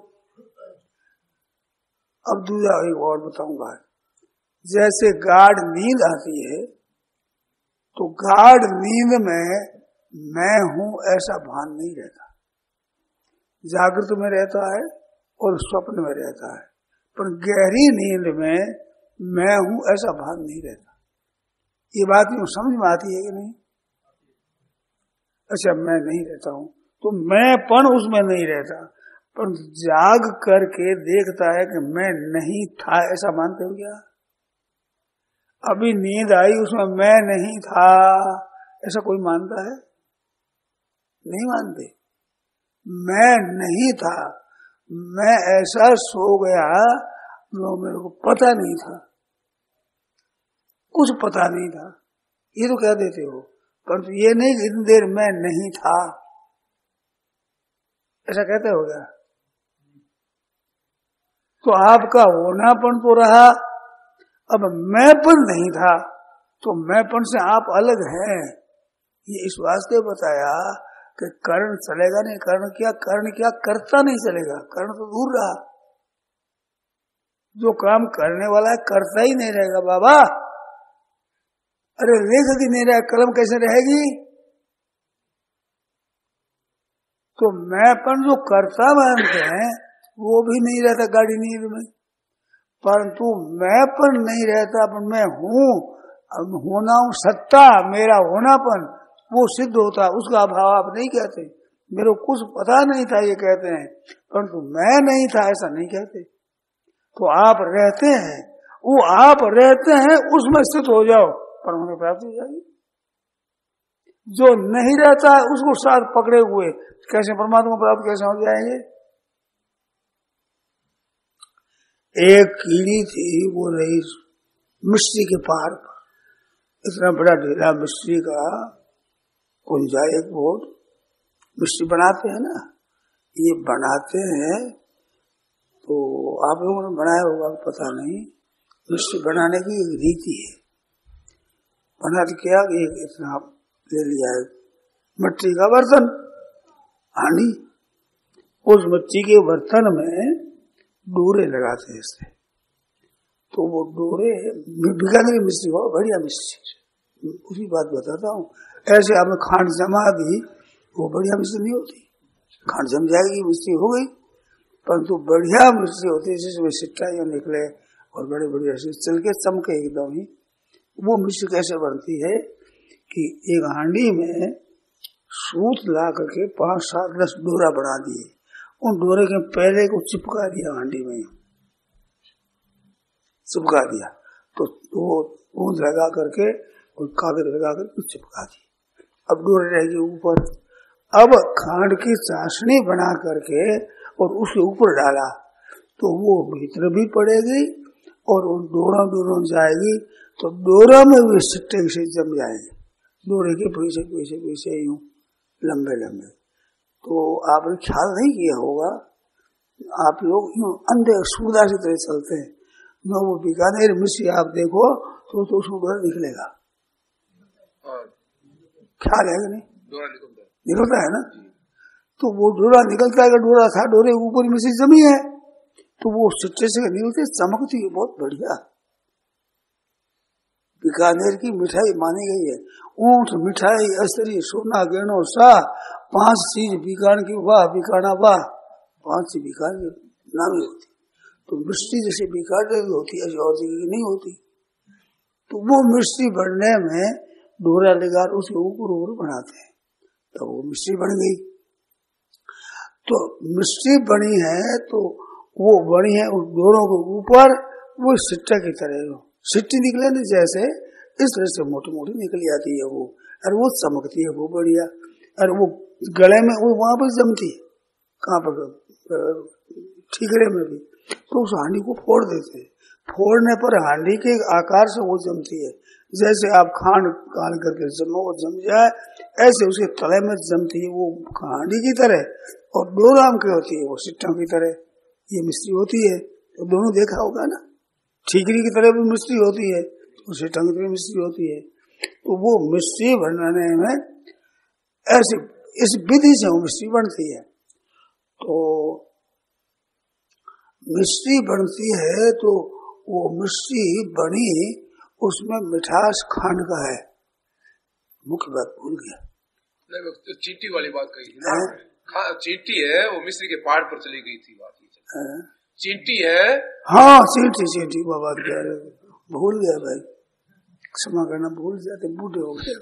अब दूसरा एक और बताऊँगा। जैसे गाढ़ नींद आती है तो गाढ़ नींद में मैं हूँ ऐसा भान नहीं रहता। जागृत में रहता है और स्वप्न में रहता है, पर गहरी नींद में मैं हूँ ऐसा भान नहीं रहता। ये बात यूँ समझ में आती है कि नहीं? अच्छा मैं नहीं रहता हूँ। तो मैं पण उसमें नहीं रहता, पर जाग करके देखता है कि मैं नहीं था, ऐसा मानते हो क्या? अभी नींद आई, उसमें मैं नहीं था, ऐसा कोई मानता है? नहीं मानते। मैं नहीं था, मैं ऐसा सो गया जो मेरे को पता नहीं था। कुछ पता नहीं था। ये तो कह देते हो, परंतु ये नहीं कि इतनी देर मैं नहीं था। ऐसा कहते हो गया तो आपका होनापन तो रहा, अब मैंपन नहीं था तो मैंपन से आप अलग हैं। ये इस वास्ते बताया कि कर्ण चलेगा नहीं, कर्ण क्या कर्ण क्या करता नहीं चलेगा? कर्ण तो दूर रहा। जो काम करने वाला है, करता ही नहीं रहेगा, बाबा। अरे रेख नहीं रहा कलम कैसे रहेगी? तो मैं पर जो करता मानते हैं, वो भी नहीं रहता, गाड़ी नींद में। परंतु मैं पर नहीं रहता, पर मैं हूँ होना हूँ सत्ता, मेरा होनापन, वो सिद्ध होता, उसका अभाव आप नहीं कहते। मेरे कुछ पता नहीं था, ये कहते हैं। परंतु मैं नहीं था, ऐसा नहीं कहते। तो आप रहते हैं, वो आप रहते हैं, उसमें स्थित हो जाओ। परमाणु प्राप्त हो जाएगी जो नहीं रहता है, उसको साथ पकड़े हुए। कैसे परमात्मा प्राप्त कैसे हो जाएँगे? एक कीड़ी थी वो रही मिस्त्री के पार। इतना बड़ा ढेला मिस्त्री का कुंजा एक बोर्ड मिस्त्री बनाते हैं ना। ये बनाते हैं तो आप लोगों ने बनाया होगा, पता नहीं। मिस्त्री बनाने की एक रीति है। बना किया एक इतना ले लिया है। मिट्टी का बर्तन। हानि उस मिट्टी के बर्तन में डोरे लगाते हैं इससे तो वो डोरे बीकानेरी मिस्त्री हो बढ़िया मिस्त्री उसी बात बताता हूँ। ऐसे आपने खांड जमा दी, वो बढ़िया मिस्त्री नहीं होती। खांड जम जाएगी, मिस्त्री हो गई। परंतु बढ़िया मिस्त्री होती है, जिसमें सिट्टा निकले और बड़े बढ़िया चल के चमके एकदम ही। वो मिश्र कैसे बनती है कि एक हांडी में सूत ला करके पाँच सात दस डोरा बना दिए। उन डोरे के पहले को चिपका दिया हांडी में चिपका दिया। तो वो ऊंद लगा करके और कागज़ लगा करके चिपका दी अब डोरे रहेगी ऊपर। अब खांड की चाशनी बना करके और उसके ऊपर डाला। तो वो भीतर भी पड़ेगी और उन डोरा डोरों जाएगी। तो डोरा में भी सिट्टे से जम जाएँगे डोरे के पीछे पीछे पीछे यूँ लंबे लंबे। तो आपने ख्याल नहीं किया होगा आप लोग यूँ अंधे सुविधा की तरह चलते हैं। न वो बीकानेर मिश्री आप देखो तो, तो डोरा निकलेगा। ख्याल है कि नहीं? निकलता है। ना? तो वो डोरा निकलता है डोरा था डोरे ऊपर मिश्री जमी है तो वो सिट्टे से निकलते चमकती है बहुत बढ़िया। बीकानेर की मिठाई मानी गई है। ऊँट, मिठाई, अस्त्री, सोना, गहनो सा पाँच चीज़ बीकान की वाह बीकाना वाह। पाँच चीज़ बीकान नामी होती। तो मिष्टी जैसे बीकान होती है और जगह नहीं होती। तो वो मिष्टी बनने में डोरा लगा उसके ऊपर ऊपर बनाते हैं। तो वो मिष्टी बन गई। तो मिष्टी बनी है तो वो बनी है उस डोरों के ऊपर, वो सिट्टा की तरह। सिट्टी निकले नहीं जैसे, इस तरह से मोटी मोटी निकल जाती है वो। और वो चमकती है, वो बढ़िया। और वो गले में, वो वहाँ पर जमती कहाँ पर ठीकरे में भी। तो उस हांडी को फोड़ देते हैं। फोड़ने पर हांडी के आकार से वो जमती है। जैसे आप खांड कान करके जमो और जम जाए, ऐसे उसके तले में जमती है वो हांडी की तरह। और डोराम की होती है, वो सिट्टों की तरह। ये मिस्त्री होती है। तो दोनों देखा होगा ना? ठीकरी की तरह भी मिस्त्री होती है उसी ढंग की मिस्त्री होती है। तो वो मिस्त्री बनाने में ऐसे इस विधि से वो मिस्त्री बनती है। तो मिस्त्री बनती है तो वो मिस्त्री बनी उसमें मिठास खांड का है। मुख्य बात भूल गया। तो चीटी वाली बात कही थी। चीटी है वो मिस्त्री के पहाड़ पर चली गई थी बात चींटी है। हाँ चींटी चींटी बाबा कह रहे भूल गया भाई। क्षमा करना, भूल जाते बूढ़े हो गए।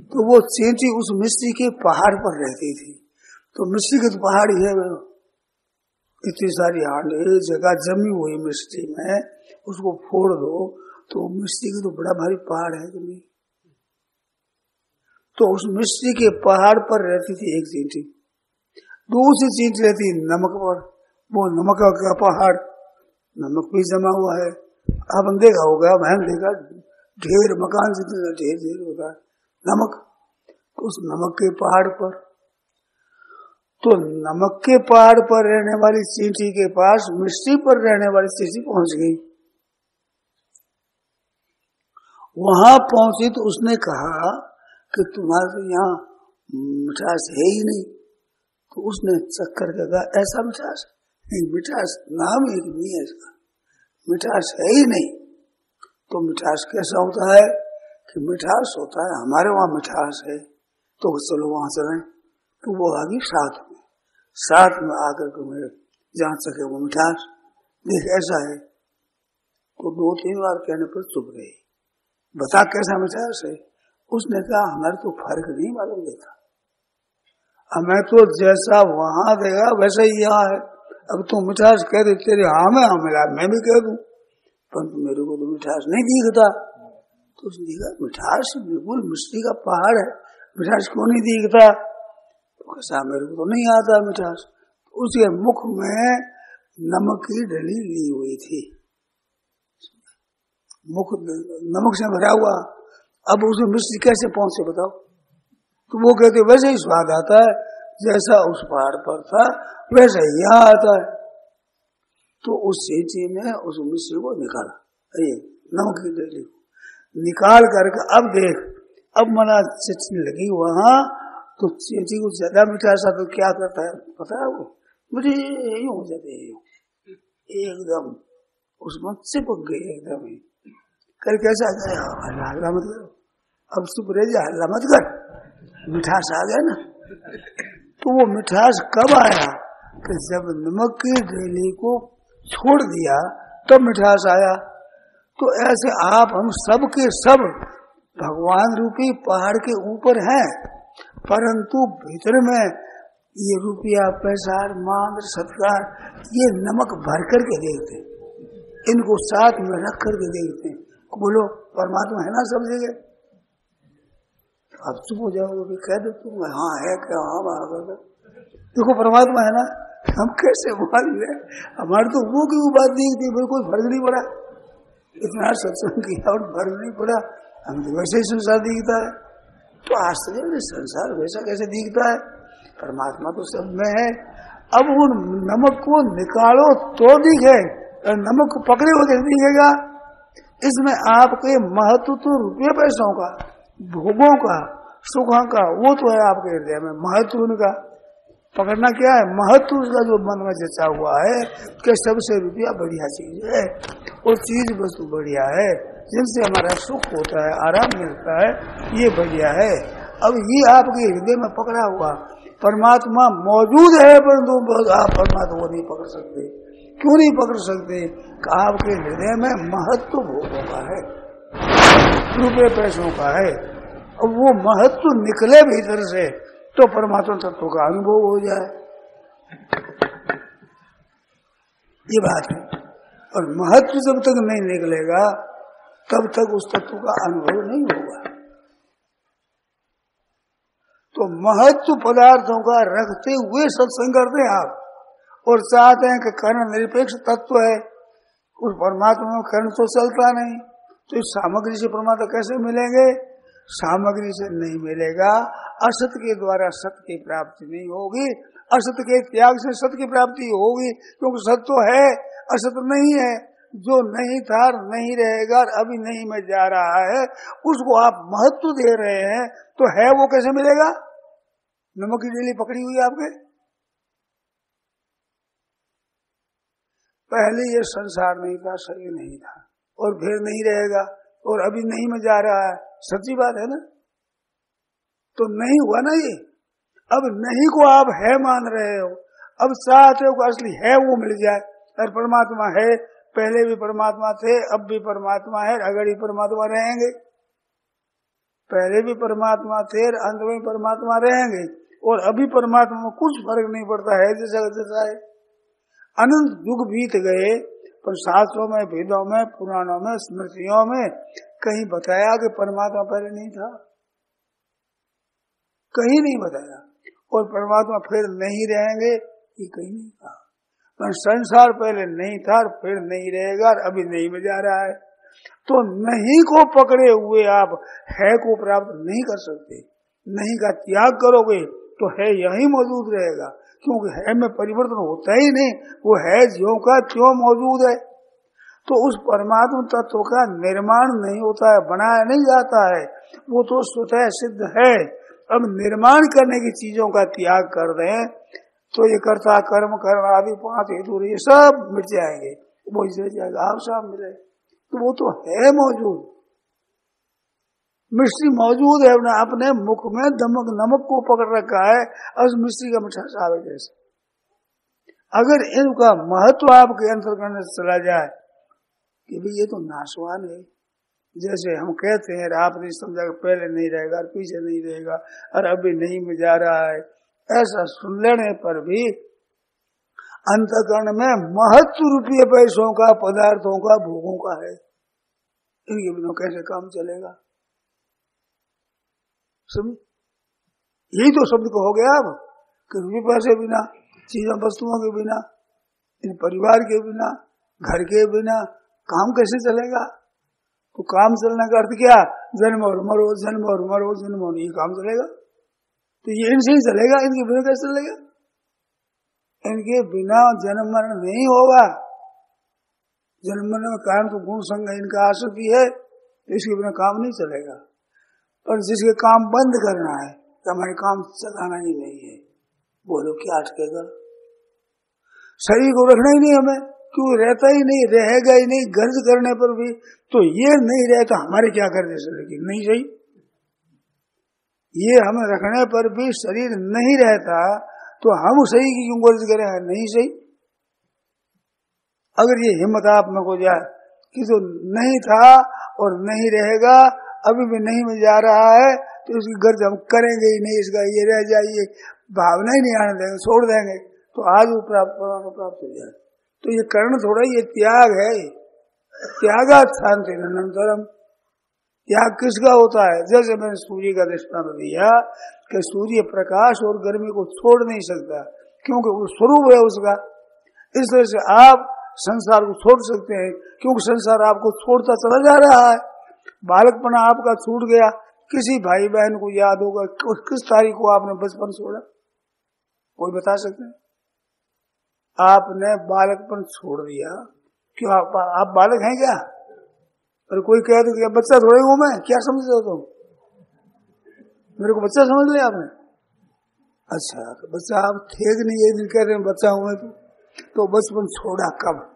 तो वो चींटी उस मिस्त्री के पहाड़ पर रहती थी। तो मिस्त्री के तो पहाड़ ही है इतनी सारी हांड जगह जमी हुई मिस्त्री में, उसको फोड़ दो तो मिस्त्री के तो बड़ा भारी पहाड़ है कि नहीं। तो उस मिस्त्री के पहाड़ पर रहती थी एक चींटी। दूसरी चींटी रहती नमक पर। वो नमक का पहाड़? नमक भी जमा हुआ है। आपने देखा होगा बहन देखा, ढेर मकान जितने ढेर ढेर होता है नमक उस नमक के पहाड़ पर। तो नमक के पहाड़ पर रहने वाली चींटी के पास, मिट्टी पर रहने वाली चींटी पहुँच गई। वहाँ पहुँची तो उसने कहा कि तुम्हारे तो यहाँ मिठास है ही नहीं। तो उसने चक्कर के कहा ऐसा मिठास? मिठास नाम एक नहीं है इसका। मिठास है ही नहीं। तो मिठास कैसा होता है कि मिठास होता है, हमारे वहाँ मिठास है तो चलो वहाँ चले तो वो आ गई साथ में। साथ में आकर के मैं जान सके वो मिठास। देख, ऐसा है। तो दो तीन बार कहने पर चुप रही। बता कैसा मिठास है? उसने कहा, हमारे तो फ़र्क नहीं मालूम देखा हमें तो जैसा वहाँ देगा वैसा ही यहाँ है। अब तू मिठास कह दे, तेरे हाँ में हाँ मिला, मैं भी कह दू। परंतु मेरे को तो मिठास नहीं दिखता। तो उसने देखा, मिठास बिल्कुल मिश्री का पहाड़ है। मिठास क्यों नहीं दिखता? तो कैसा मेरे को तो नहीं आता मिठास। तो उसके मुख में नमक की डली ली हुई थी। मुख, नमक से भरा हुआ। अब उसमें मिश्री कैसे पहुँचे, बताओ? तो वो कहते, वैसे ही स्वाद आता है। जैसा उस पहाड़ पर था, वैसा यहाँ आता है तो उस चीटी में उस मिश्र को निकाला। अरे नमक की डेली को निकाल करके अब देख, अब मना चटनी लगी वहाँ तो चीटी को ज़्यादा मिठास तो क्या करता है? पता है वो मुझे यूँ हो जाते एकदम, उसमें चिपक गई एकदम ही। कर कैसा हल्ला मत कर। अब रह जा, हल्ला मत कर। मिठास आ गया ना। तो वो मिठास कब आया कि जब नमक की डेली को छोड़ दिया, तब मिठास आया। तो ऐसे आप, हम सब के सब भगवान रूपी पहाड़ के ऊपर हैं, परंतु भीतर में ये रुपया, पैसा मान सत्कार, ये नमक भर करके देखते इनको साथ में रख करके देखते बोलो, परमात्मा है ना सब जगह? अब चुप हो जाओ जाओगे कह दो, तुम हाँ है क्या? हाँ बराबर देखो, परमात्मा है ना, हम कैसे मान ले? हमारे तो वो की बात नहीं थी कोई फ़र्क नहीं पड़ा। इतना सत्संग किया और फ़र्क नहीं पड़ा। हम तो वैसे ही संसार दिखता है। तो आश्चर्य संसार वैसा कैसे दिखता है? परमात्मा तो सब में है। अब उन नमक को निकालो तो दिखे, और नमक पकड़े हो दिखेगा। इसमें आपके महत्व तो रुपये पैसों का। भोगों का, सुखों का, वो तो है आपके हृदय में, महत्व उनका। पकड़ना क्या है? महत्व उसका जो मन में जचा हुआ है कि सबसे रुपया बढ़िया चीज़ है। और चीज़ वस्तु बढ़िया है, जिनसे हमारा सुख होता है, आराम मिलता है, ये बढ़िया है। अब ये आपके हृदय में पकड़ा हुआ परमात्मा मौजूद है, परंतु आप परमात्मा को नहीं पकड़ सकते। क्यों नहीं पकड़ सकते? आपके हृदय में महत्व भोगों का है। रुपये पैसों का है और वो महत्व निकले भीतर से तो परमात्मा तत्व का अनुभव हो जाए। ये बात है। और महत्व जब तक नहीं निकलेगा, तब तक उस तत्व का अनुभव नहीं होगा। तो महत्व पदार्थों का रखते हुए सत्संग करते हैं आप। और चाहते हैं कि कर्ण निरपेक्ष तत्व है, उस परमात्मा में कर्ण तो चलता नहीं। तो इस सामग्री से परमात्मा कैसे मिलेंगे? सामग्री से नहीं मिलेगा। असत के द्वारा सत्य की प्राप्ति नहीं होगी। असत के त्याग से सत्य की प्राप्ति होगी, क्योंकि सत्य तो है, असत नहीं है। जो नहीं था, नहीं रहेगा और अभी नहीं में जा रहा है, उसको आप महत्व दे रहे हैं तो है वो कैसे मिलेगा? नमक की डेली पकड़ी हुई आपके? पहले ये संसार नहीं था, शरीर नहीं था। और फिर नहीं रहेगा और अभी नहीं में जा रहा है। सच्ची बात है ना? तो नहीं हुआ ना ये? अब नहीं को आप है मान रहे हो। अब चाहते हो असली है वो मिल जाए। अरे परमात्मा है, पहले भी परमात्मा थे, अब भी परमात्मा है, अगर ही परमात्मा रहेंगे। पहले भी परमात्मा थे अंत में परमात्मा रहेंगे। और अभी परमात्मा में कुछ फ़र्क नहीं पड़ता, है जैसा जैसा है। अनंत युग बीत गए पर शास्त्रों में, वेदों में, पुराणों में, स्मृतियों में कहीं बताया कि परमात्मा पहले नहीं था? कहीं नहीं बताया। और परमात्मा फिर नहीं रहेंगे, ये कहीं नहीं कहा पर संसार पहले नहीं था और फिर नहीं रहेगा और अभी नहीं में जा रहा है। तो नहीं को पकड़े हुए आप है को प्राप्त नहीं कर सकते। नहीं का त्याग करोगे तो है यही मौजूद रहेगा। क्योंकि है में परिवर्तन होता ही नहीं, वो है ज्यो का त्यों मौजूद है। तो उस परमात्मा तत्व का निर्माण नहीं होता है, बनाया नहीं जाता है। वो तो स्वतः सिद्ध है। अब निर्माण करने की चीज़ों का त्याग कर दें तो ये करता, कर्म कर्म आदि, पाँच हेतु, ये सब मिट जाएँगे। वो इसे जाएगा आप साहब मिले तो वो तो है मौजूद। मिश्री मौजूद है, अपने अपने मुख में दमक नमक को पकड़ रखा है, और उस मिश्री का मिठास आवे जैसे। अगर इनका महत्व आपके अंतर करने से चला जाए, कि भाई ये तो नाशवान है। जैसे हम कहते हैं आपने समझा पहले नहीं रहेगा, और पीछे नहीं रहेगा, और अभी नहीं में जा रहा है। ऐसा सुन लेने पर भी अंतकरण में महत्व रुपये पैसों का, पदार्थों का, भोगों का है। इनके बिना कैसे काम चलेगा? यही तो शब्द को हो गया अब, कि रुपये पैसे बिना, चीज़ों वस्तुओं के बिना, इन परिवार के बिना, घर के बिना, काम कैसे चलेगा? तो काम चलने का अर्थ क्या? जन्म और मरो, जन्म और मरो, जन्म और ये काम चलेगा। तो ये इनसे ही चलेगा? इनके बिना कैसे चलेगा? इनके बिना जन्म मरण नहीं होगा। जन्म मरण में कारण तो गुण संग इनका आसक्ति है तो इसके बिना काम नहीं चलेगा। और जिसके काम बंद करना है तो हमारे काम चलाना ही नहीं है। बोलो, क्या अटकेगा शरीर को रखना ही नहीं हमें, क्यों रहता ही नहीं, रहेगा ही नहीं, गर्ज करने पर भी। तो ये नहीं रहे तो हमारे क्या कर दे सकेगी नहीं सही? ये हमें रखने पर भी शरीर नहीं रहता तो हम सही की क्यों गर्ज करें? नहीं सही? अगर ये हिम्मत आप में को जाए कि तो नहीं था और नहीं रहेगा अभी भी नहीं में जा रहा है तो इसकी गर्ज हम करेंगे ही नहीं, इसका ये रह जाइए। भावना ही नहीं आने देंगे, छोड़ देंगे। तो आज वो प्राप्त प्राप्त हो जाए। तो ये कर्ण थोड़ा, ये त्याग है। त्यागा शांति अनंतरम त्याग किसका होता है? जैसे मैंने सूर्य का दृष्टांत दिया कि सूर्य प्रकाश और गर्मी को छोड़ नहीं सकता, क्योंकि वो स्वरूप है उसका। इस तरह से आप संसार को छोड़ सकते हैं, क्योंकि संसार आपको छोड़ता चला जा रहा है। बालकपना आपका छूट गया। किसी भाई बहन को याद होगा किस तारीख को आपने बचपन छोड़ा? कोई बता सकते हैं? आपने बालकपन छोड़ दिया। क्यों? आप, आप बालक हैं क्या? और कोई कह दो कि बच्चा थोड़े हूँ मैं क्या समझ हो तुम? मेरे को बच्चा समझ लिया आपने? अच्छा तो बच्चा आप थे नहीं एक दिन कह रहे बच्चा हूँ मैं तो, तो बचपन छोड़ा कब?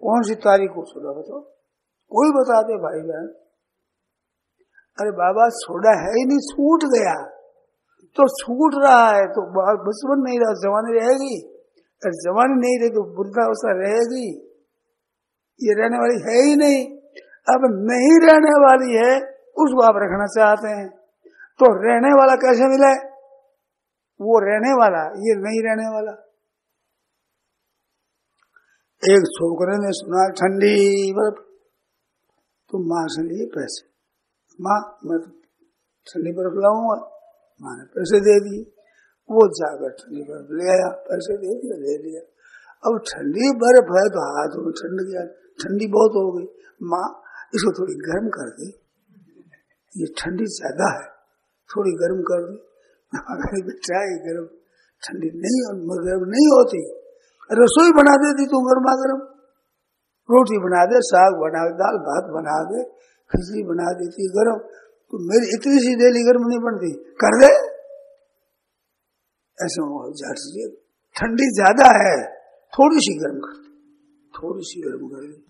कौन सी तारीख को छोड़ा बताओ? कोई बता दे भाई बहन अरे बाबा छोड़ा है ही नहीं, छूट गया। तो छूट रहा है तो बचपन नहीं रहा, जवानी रहेगी। अरे जवानी नहीं रही तो वृद्धावस्था रहेगी। ये रहने वाली है ही नहीं। अब नहीं रहने वाली है उसको आप रखना चाहते हैं। तो रहने वाला कैसे मिले? वो रहने वाला, ये नहीं रहने वाला। एक छोकरे ने सुना, ठंडी, बर्फ़। तो माँ से लिए पैसे। माँ, मैं तो ठंडी बर्फ़ लाऊँगा। माँ ने पैसे दे दिए। वो जाकर ठंडी बर्फ़ ले आया, पैसे दे दिया, ले लिया। अब ठंडी बर्फ़ है तो हाथ में ठंड गया, ठंडी बहुत हो गई। माँ, इसको थोड़ी गर्म कर दे। ये ठंडी ज़्यादा है, थोड़ी गर्म कर दे। बेटा गर्म, ठंडी नहीं गर्म नहीं होती, रसोई बना देती तू गर्मा गर्म। रोटी बना दे, साग बना दे, दाल भात बना दे। खिचड़ी बना देती गर्म तो मेरी इतनी सी डेली गर्म नहीं बनती। कर दे। ऐसे ठंडी ज़्यादा है, थोड़ी सी गर्म कर दे। थोड़ी सी गर्म कर दे।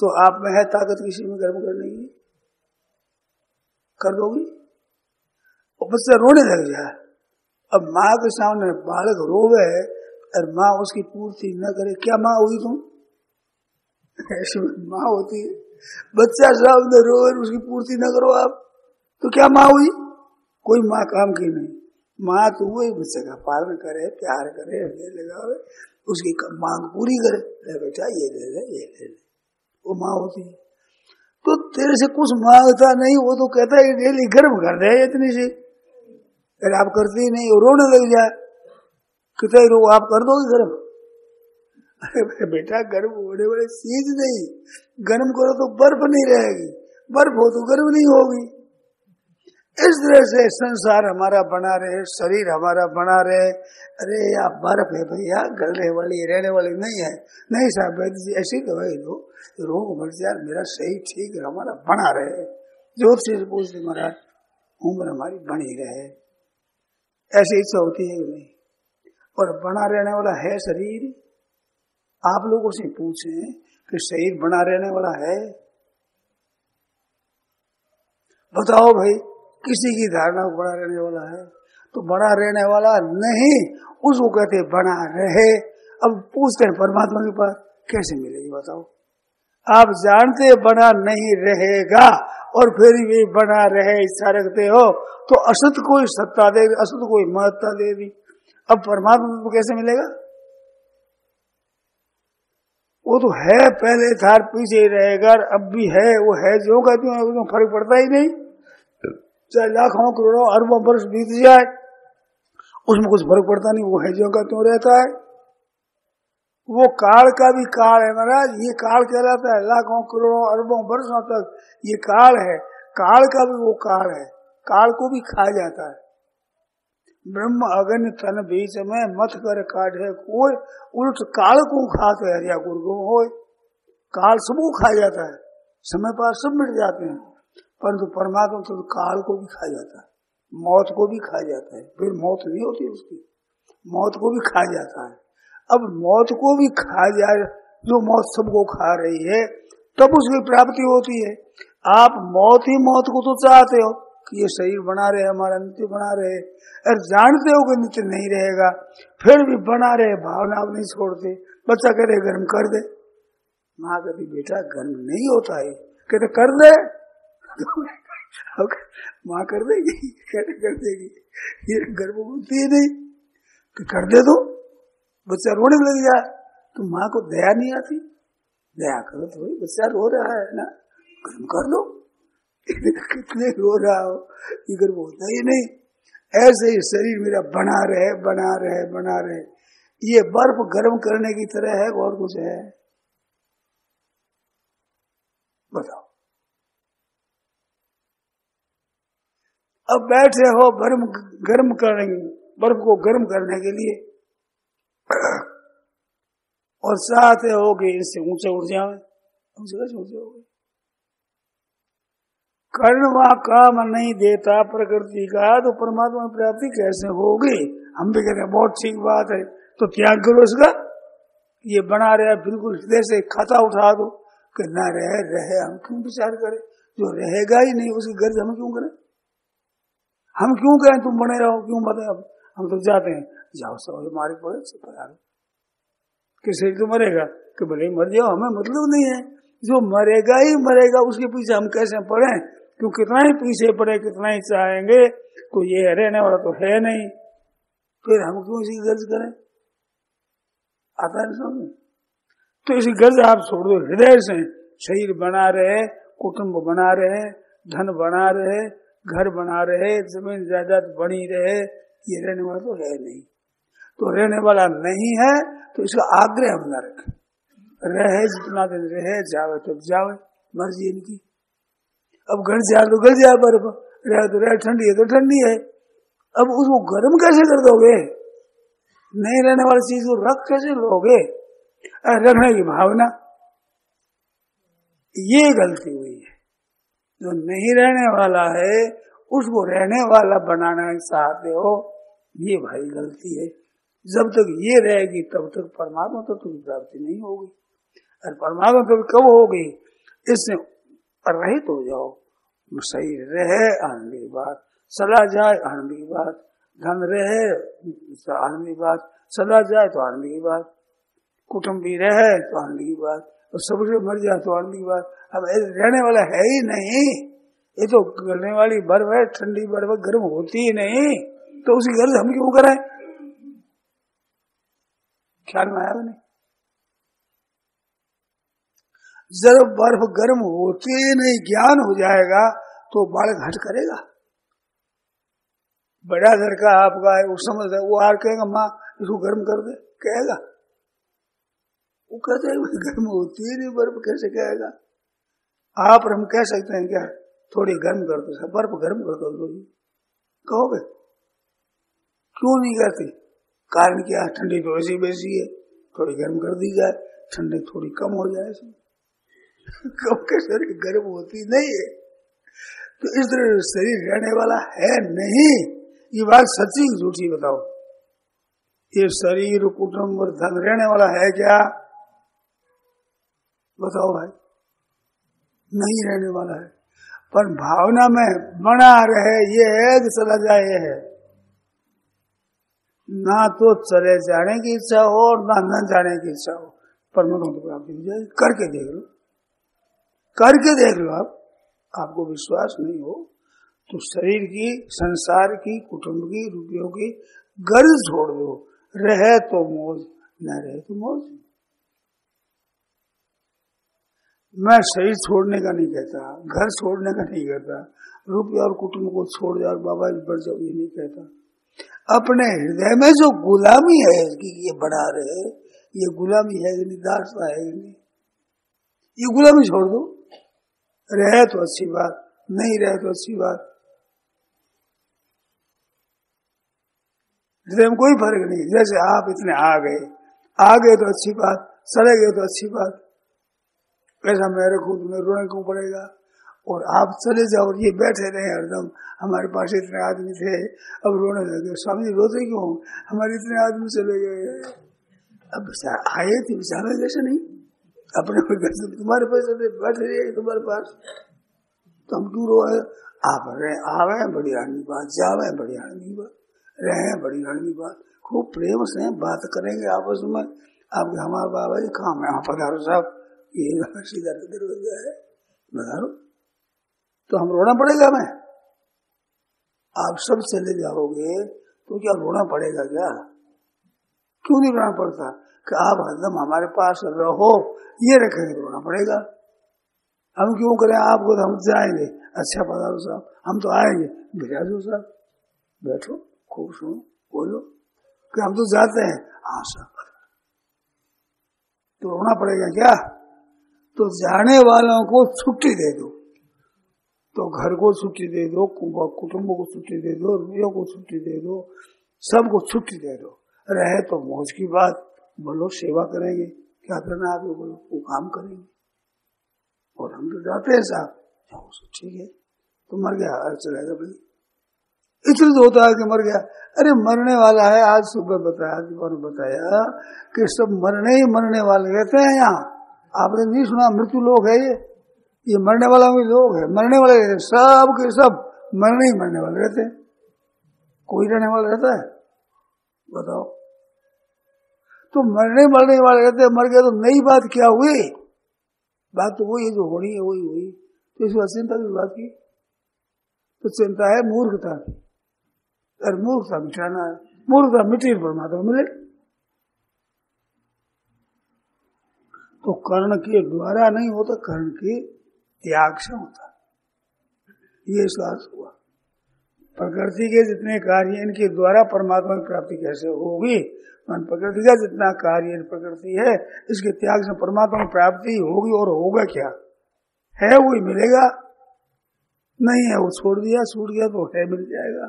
तो आप में है ताकत किसी में गर्म करने की? कर दोगी? और बच्चा रोने लग जाए अब माँ के सामने बालक रोवे और माँ उसकी पूर्ति न करे, क्या माँ होगी तुम? [LAUGHS] ऐसी माँ होती है। बच्चा सामने रोवे उसकी पूर्ति न करो आप। तो क्या माँ हुई? कोई माँ काम की नहीं। माँ तो वही बच्चे का पालन करे, प्यार करे लगावे, उसकी मांग पूरी करे। बेटा, ये ले ले, ये ले ले। वो माँ होती है। तो तेरे से कुछ माँगता नहीं, वो तो कहता है डेली गर्म कर दे इतनी सी। अरे आप करते नहीं रोने लग जाए। रो, आप कर दोगे गर्म? अरे बेटा, गर्म होने वाली चीज़ नहीं। गर्म करो तो बर्फ़ नहीं रहेगी। बर्फ़ हो तो गर्म नहीं होगी। इस तरह से संसार हमारा बना रहे, शरीर हमारा बना रहे। अरे या बर्फ़ है भैया, गलने वाली, रहने वाली नहीं है। नहीं साहब जी, ऐसी दवाई दो रोग बढ़ जाए, मेरा सही ठीक है, हमारा बना रहे। ज्योतिष से पूछते महाराज, उम्र हमारी बनी रहे। ऐसी इच्छा होती है नहीं। और बना रहने वाला है शरीर। आप लोगों से पूछे कि शरीर बना रहने वाला है? बताओ भाई, किसी की धारणा को बड़ा रहने वाला है? तो बड़ा रहने वाला नहीं, उसको कहते बना रहे। अब पूछते हैं परमात्मा के पास, कैसे मिलेगी बताओ? आप जानते बना नहीं रहेगा, और फिर भी बना रहे, इच्छा रखते हो तो असत कोई सत्ता देगी असत कोई महत्ता देगी अब परमात्मा को कैसे मिलेगा? वो तो है पहले था पीछे रहेगा अब भी है, वो है जो कहती हूँ फ़र्क पड़ता ही नहीं। चाहे लाखों, करोड़ों, अरबों वर्ष बीत जाए, उसमें कुछ फ़र्क पड़ता नहीं, वो है जो का क्यों रहता है। वो काल का भी काल है महाराज, ये काल कहलाता है, लाखों, करोड़ों, अरबों वर्षों तक ये काल है। काल का भी वो काल है, काल को भी खा जाता है। ब्रह्म अगन तन बीच में मत कर काढ़े कोई, उल्ट काल को खाते हरिया गुरु हो काल सबको खा जाता है। समय पास सब मिट जाते हैं। परंतु परमात्मा तो काल को भी खा जाता है। मौत को भी खा जाता है। फिर मौत नहीं होती उसकी। मौत को भी खा जाता है। अब मौत को भी खा जाए, जो मौत सबको खा रही है, तब उसकी प्राप्ति होती है। आप मौत ही मौत को तो चाहते हो। कि ये शरीर बना रहे, हमारा नित्य बना रहे। और जानते हो कि नित्य नहीं रहेगा, फिर भी बना रहे, भावना नहीं छोड़ते। बच्चा कह रहे, गर्म कर दे। माँ कहती, बेटा, गर्म नहीं होता है। कहते, कर दे। माँ कर देगी। कैसे कर देगी। ये गर्म बोलती है नहीं। कि कर दे दो। बच्चा रोने लग जाए तो माँ को दया नहीं आती। दया करो तो बच्चा रो रहा है ना। गर्म कर दो। कितने रो रहा हो? गर्भ होता ही नहीं, ऐसे ही शरीर मेरा बना रहे बना रहे बना रहे। ये बर्फ़ गर्म करने की तरह है और कुछ है? बताओ। अब बैठे हो गर्म गर्म करेंगे, बर्फ़ को गर्म करने के लिए। और चाहते हो कि इससे ऊँचे उठ कैसे ऊँचे हो गए। कर्ण वह काम नहीं देता प्रकृति का तो परमात्मा की प्राप्ति कैसे होगी? हम भी कहते हैं, बहुत ठीक बात है। तो त्याग करो इसका। ये बना रहे, बिल्कुल हृदय से खाता उठा दो। कि न रहे रहे, हम क्यों विचार करें? जो रहेगा ही नहीं, उसकी गर्ज हम क्यों करें? हम क्यों कहें, तुम बने रहो, क्यों बने अब हम तो जाते हैं, जाओ सब मारे पड़े सब किसी तो मरेगा, कि भले मर जाओ, हमें मतलब नहीं है। जो मरेगा ही मरेगा, उसके पीछे हम कैसे पड़े? क्यों कितना ही पीछे पड़े, कितना ही चाहेंगे तो ये रहने वाला तो है नहीं। फिर हम क्यों इसी गर्ज करें? आता है समझ तो इसी गर्ज आप छोड़ दो, हृदय से। शरीर बना रहे, कुटुंब बना रहे, धन बना रहे, घर बना रहे, ज़मीन जायदाद बनी रहे, ये रहने वाला तो है नहीं। तो रहने वाला नहीं है तो इसका आग्रह हम न रखे। रहे जितना दिन रहे, जावे तब तो जावे, मर्ज़ी इनकी। अब घर जा तो घर जाए बर्फ़ रह तो रह ठंडी है तो ठंडी है। अब उसको गर्म कैसे कर दोगे? नहीं रहने वाली चीज़ को रख कैसे लोगे? रखने की भावना। ये गलती हुई है। जो नहीं रहने वाला है, उसको रहने वाला बनाना चाहते हो, ये भाई गलती है। जब तक ये रहेगी, तब तक परमात्मा तो तुम्हें प्राप्ति नहीं होगी। और परमात्मा तो कब होगी? इससे रहित हो जाओ। सही रहे आनंद बात, चला जाए आनंद की बात, धन रहे आनंद की बात, चला जाए तो आनंद की बात कुटुम्ब रहे तो आनंद की बात, और सबसे मर जाए तो आनंद की बात। अब रहने वाला है ही नहीं। ये तो करने वाली बर्फ़ है, ठंडी बर्फ़ गर्म होती ही नहीं। तो उसी गर्ज हम क्यों करें? ख्याल में आया नहीं? जब बर्फ़ गर्म होते नहीं ज्ञान हो जाएगा तो बालक हट करेगा। बड़ा घर का आपका है वो समझ वो आर कहेगा, माँ, इसको गर्म कर दे, कहेगा। वो कहते हैं गर्म होती नहीं, बर्फ़ कैसे कहेगा? आप हम कह सकते हैं क्या थोड़ी गर्म कर दो बर्फ़ गर्म कर दो थोड़ी कहोगे? क्यों नहीं कहते? कारण क्या ठंडी तो ऐसी वैसी है, थोड़ी गर्म कर दी जाए, ठंडी थोड़ी कम हो जाए कम के शरीर गर्म होती नहीं है। तो इस तरह शरीर रहने वाला है नहीं। ये बात सच्ची झूठी बताओ। ये शरीर, कुटुंब और धन रहने वाला है क्या? बताओ भाई। नहीं रहने वाला है। पर भावना में बना रहे, ये है कि चला जाए है। ना तो चले जाने की इच्छा हो और ना न जाने की इच्छा हो। परमात्मा तो प्राप्ति हो जाएगी करके देख लो। करके देख लो आप। आपको विश्वास नहीं हो तो शरीर की, संसार की, कुटुंब की, रुपयों की गर्ज छोड़ दो। रहे तो मौज, न रहे तो मौज। मैं शरीर छोड़ने का नहीं कहता, घर छोड़ने का नहीं कहता, रुपये और कुटुंब को छोड़ जाओ बाबा जी बढ़ जाओ, ये नहीं कहता। अपने हृदय में जो गुलामी है, कि ये बढ़ा रहे, ये गुलामी है दासता है ये गुलामी छोड़ दो। रहे तो अच्छी बात, नहीं रहे तो अच्छी बात। हृदय में कोई फ़र्क नहीं, जैसे आप इतने आ गए आ गए तो अच्छी बात, चले गए तो अच्छी बात। पैसा मेरे खुद में रोने क्यों पड़ेगा, और आप चले जाओ ये बैठे रहे हरदम। हमारे पास इतने आदमी थे, अब रोने लगे। स्वामी रोते क्यों? हमारे इतने आदमी चले गए। अब आए थे, बेचारे जैसे नहीं। अपने घर से तुम्हारे पैसे थे बैठे रहे तुम्हारे पास? तो हम क्यों रो आप रहे आवे बड़ी आदमी बात जावे बड़ी आदमी बात रहे बड़ी आदमी बात खूब प्रेम से बात करेंगे आपस में। आपके, हमारे बाबा जी काम है? पधारो साहब। ये सीधा दरवाज़ा है बता तो हम रोना पड़ेगा हमें। आप सब चले जाओगे तो क्या रोना पड़ेगा क्या? क्यों नहीं रोना पड़ता? कि आप हरदम हमारे पास रहो, ये रखेंगे रोना पड़ेगा। हम क्यों करें? आपको तो हम जाएँगे। अच्छा पधारो साहब, हम तो आएँगे। भेजा दो साहब, बैठो, खूब सुनो, बोलो। कि हम तो जाते हैं। हाँ साहब तो रोना पड़ेगा क्या? तो जाने वालों को छुट्टी दे दो। तो घर को छुट्टी दे दो कुटुंबों को छुट्टी दे दो, रुपयों को छुट्टी दे दो, सबको छुट्टी दे दो। रहे तो मौज की बात। बोलो, सेवा करेंगे। क्या करना है? बोलो, वो काम करेंगे। और हम तो जाते हैं साहब ठीक है। तो मर गया अरे चलेगा भाई। इतना तो होता है कि मर गया। अरे, मरने वाला है, आज सुबह बताया, आज बताया कि सब मरने ही मरने वाले रहते हैं यहाँ। आपने नहीं सुना, मृत्यु लोग है ये। ये मरने वाला भी लोग है। मरने वाले रहते सब के सब मरने ही मरने वाले रहते हैं। कोई रहने वाला रहता है? बताओ। तो मरने मरने वाले रहते मर गए तो नई बात क्या हुई? बात तो वही है जो होनी है, वही हुई तो इस बात चिंता किस बात की। तो चिंता है, मूर्खता की और मूर्खता मिटाना है। मूर्खता मिट्टी परमात्मा मिले। तो कर्ण के द्वारा नहीं होता, कर्ण के त्याग से होता। ये विश्वास हुआ। प्रकृति के जितने कार्य इनके द्वारा परमात्मा की प्राप्ति कैसे होगी? मन प्रकृति का जितना कार्य प्रकृति है, इसके त्याग से परमात्मा की प्राप्ति होगी और होगा क्या? है वो ही मिलेगा? नहीं है वो छोड़ दिया, छूट गया तो है मिल जाएगा।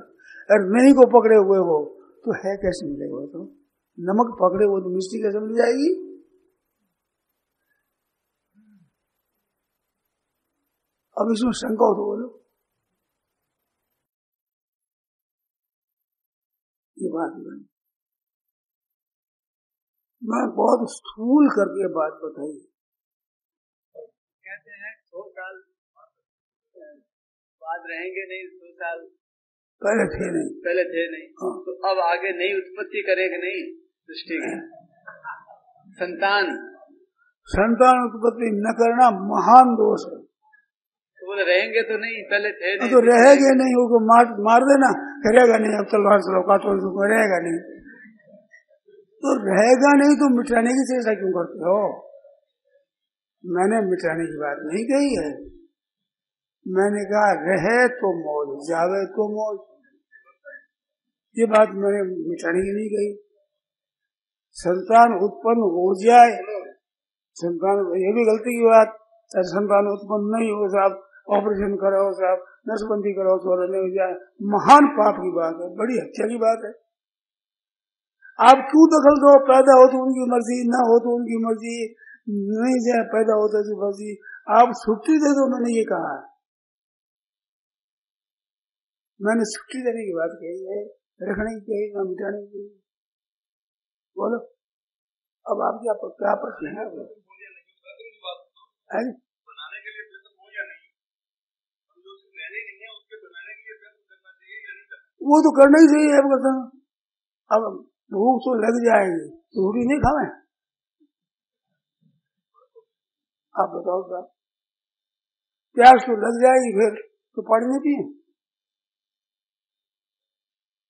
अगर नहीं को पकड़े हुए वो तो है कैसे मिलेगा तो? नमक पकड़े हुए तो मिस्टी कैसे मिल जाएगी? अब इसमें शंका हो तो बोलो ये बात बनी मैं बहुत स्थूल करके बात बताई। कहते हैं सौ साल बाद रहेंगे नहीं सौ साल पहले थे नहीं। पहले थे नहीं। हाँ। तो अब आगे नई उत्पत्ति करेंगे नहीं सृष्टि की। संतान। संतान उत्पत्ति न करना महान दोष है। तो बोले रहेंगे तो नहीं पहले थे नहीं। तो रहेगा नहीं वो मार मार देना। करेगा नहीं अब तलवार चलो काटो रहेगा नहीं। तो रहेगा नहीं तो मिटाने की चेष्टा क्यों करते हो? मैंने मिटाने की बात नहीं कही है। मैंने कहा, रहे तो मौज, जावे तो मौज। ये बात मैंने मिटाने की नहीं कही। संतान उत्पन्न हो जाए, संतान, ये भी गलती की बात। चाहे संतान उत्पन्न नहीं हो, साहब, ऑपरेशन करो साहब, नसबंदी करो तो रहने हो जाए। महान पाप की बात है, बड़ी हत्या की बात है। आप क्यों दखल दो पैदा हो तो उनकी मर्ज़ी ना हो तो उनकी मर्ज़ी नहीं जाए पैदा हो तो मर्ज़ी। आप छुट्टी दे दो मैंने ये कहा मैंने छुट्टी देने की बात कही है रखने की कही ना मिटाने की बोलो। अब आप क्या क्या प्रश्न है? वो तो करना ही चाहिए अब भूख तो लग जाएगी। रोटी नहीं खावे आप बताओ साहब। प्यास तो लग जाएगी फिर तो पानी नहीं पिए।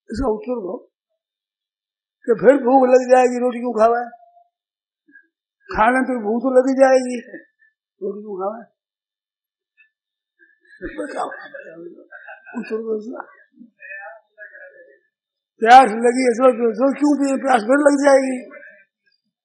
इसका उत्तर दो। कि फिर भूख लग जाएगी, रोटी क्यों खावे खाने तो भूख तो लग जाएगी। रोटी क्यों खावे उत्तर दो प्यास लगी है तो, क्यों पी प्यास फिर लग जाएगी।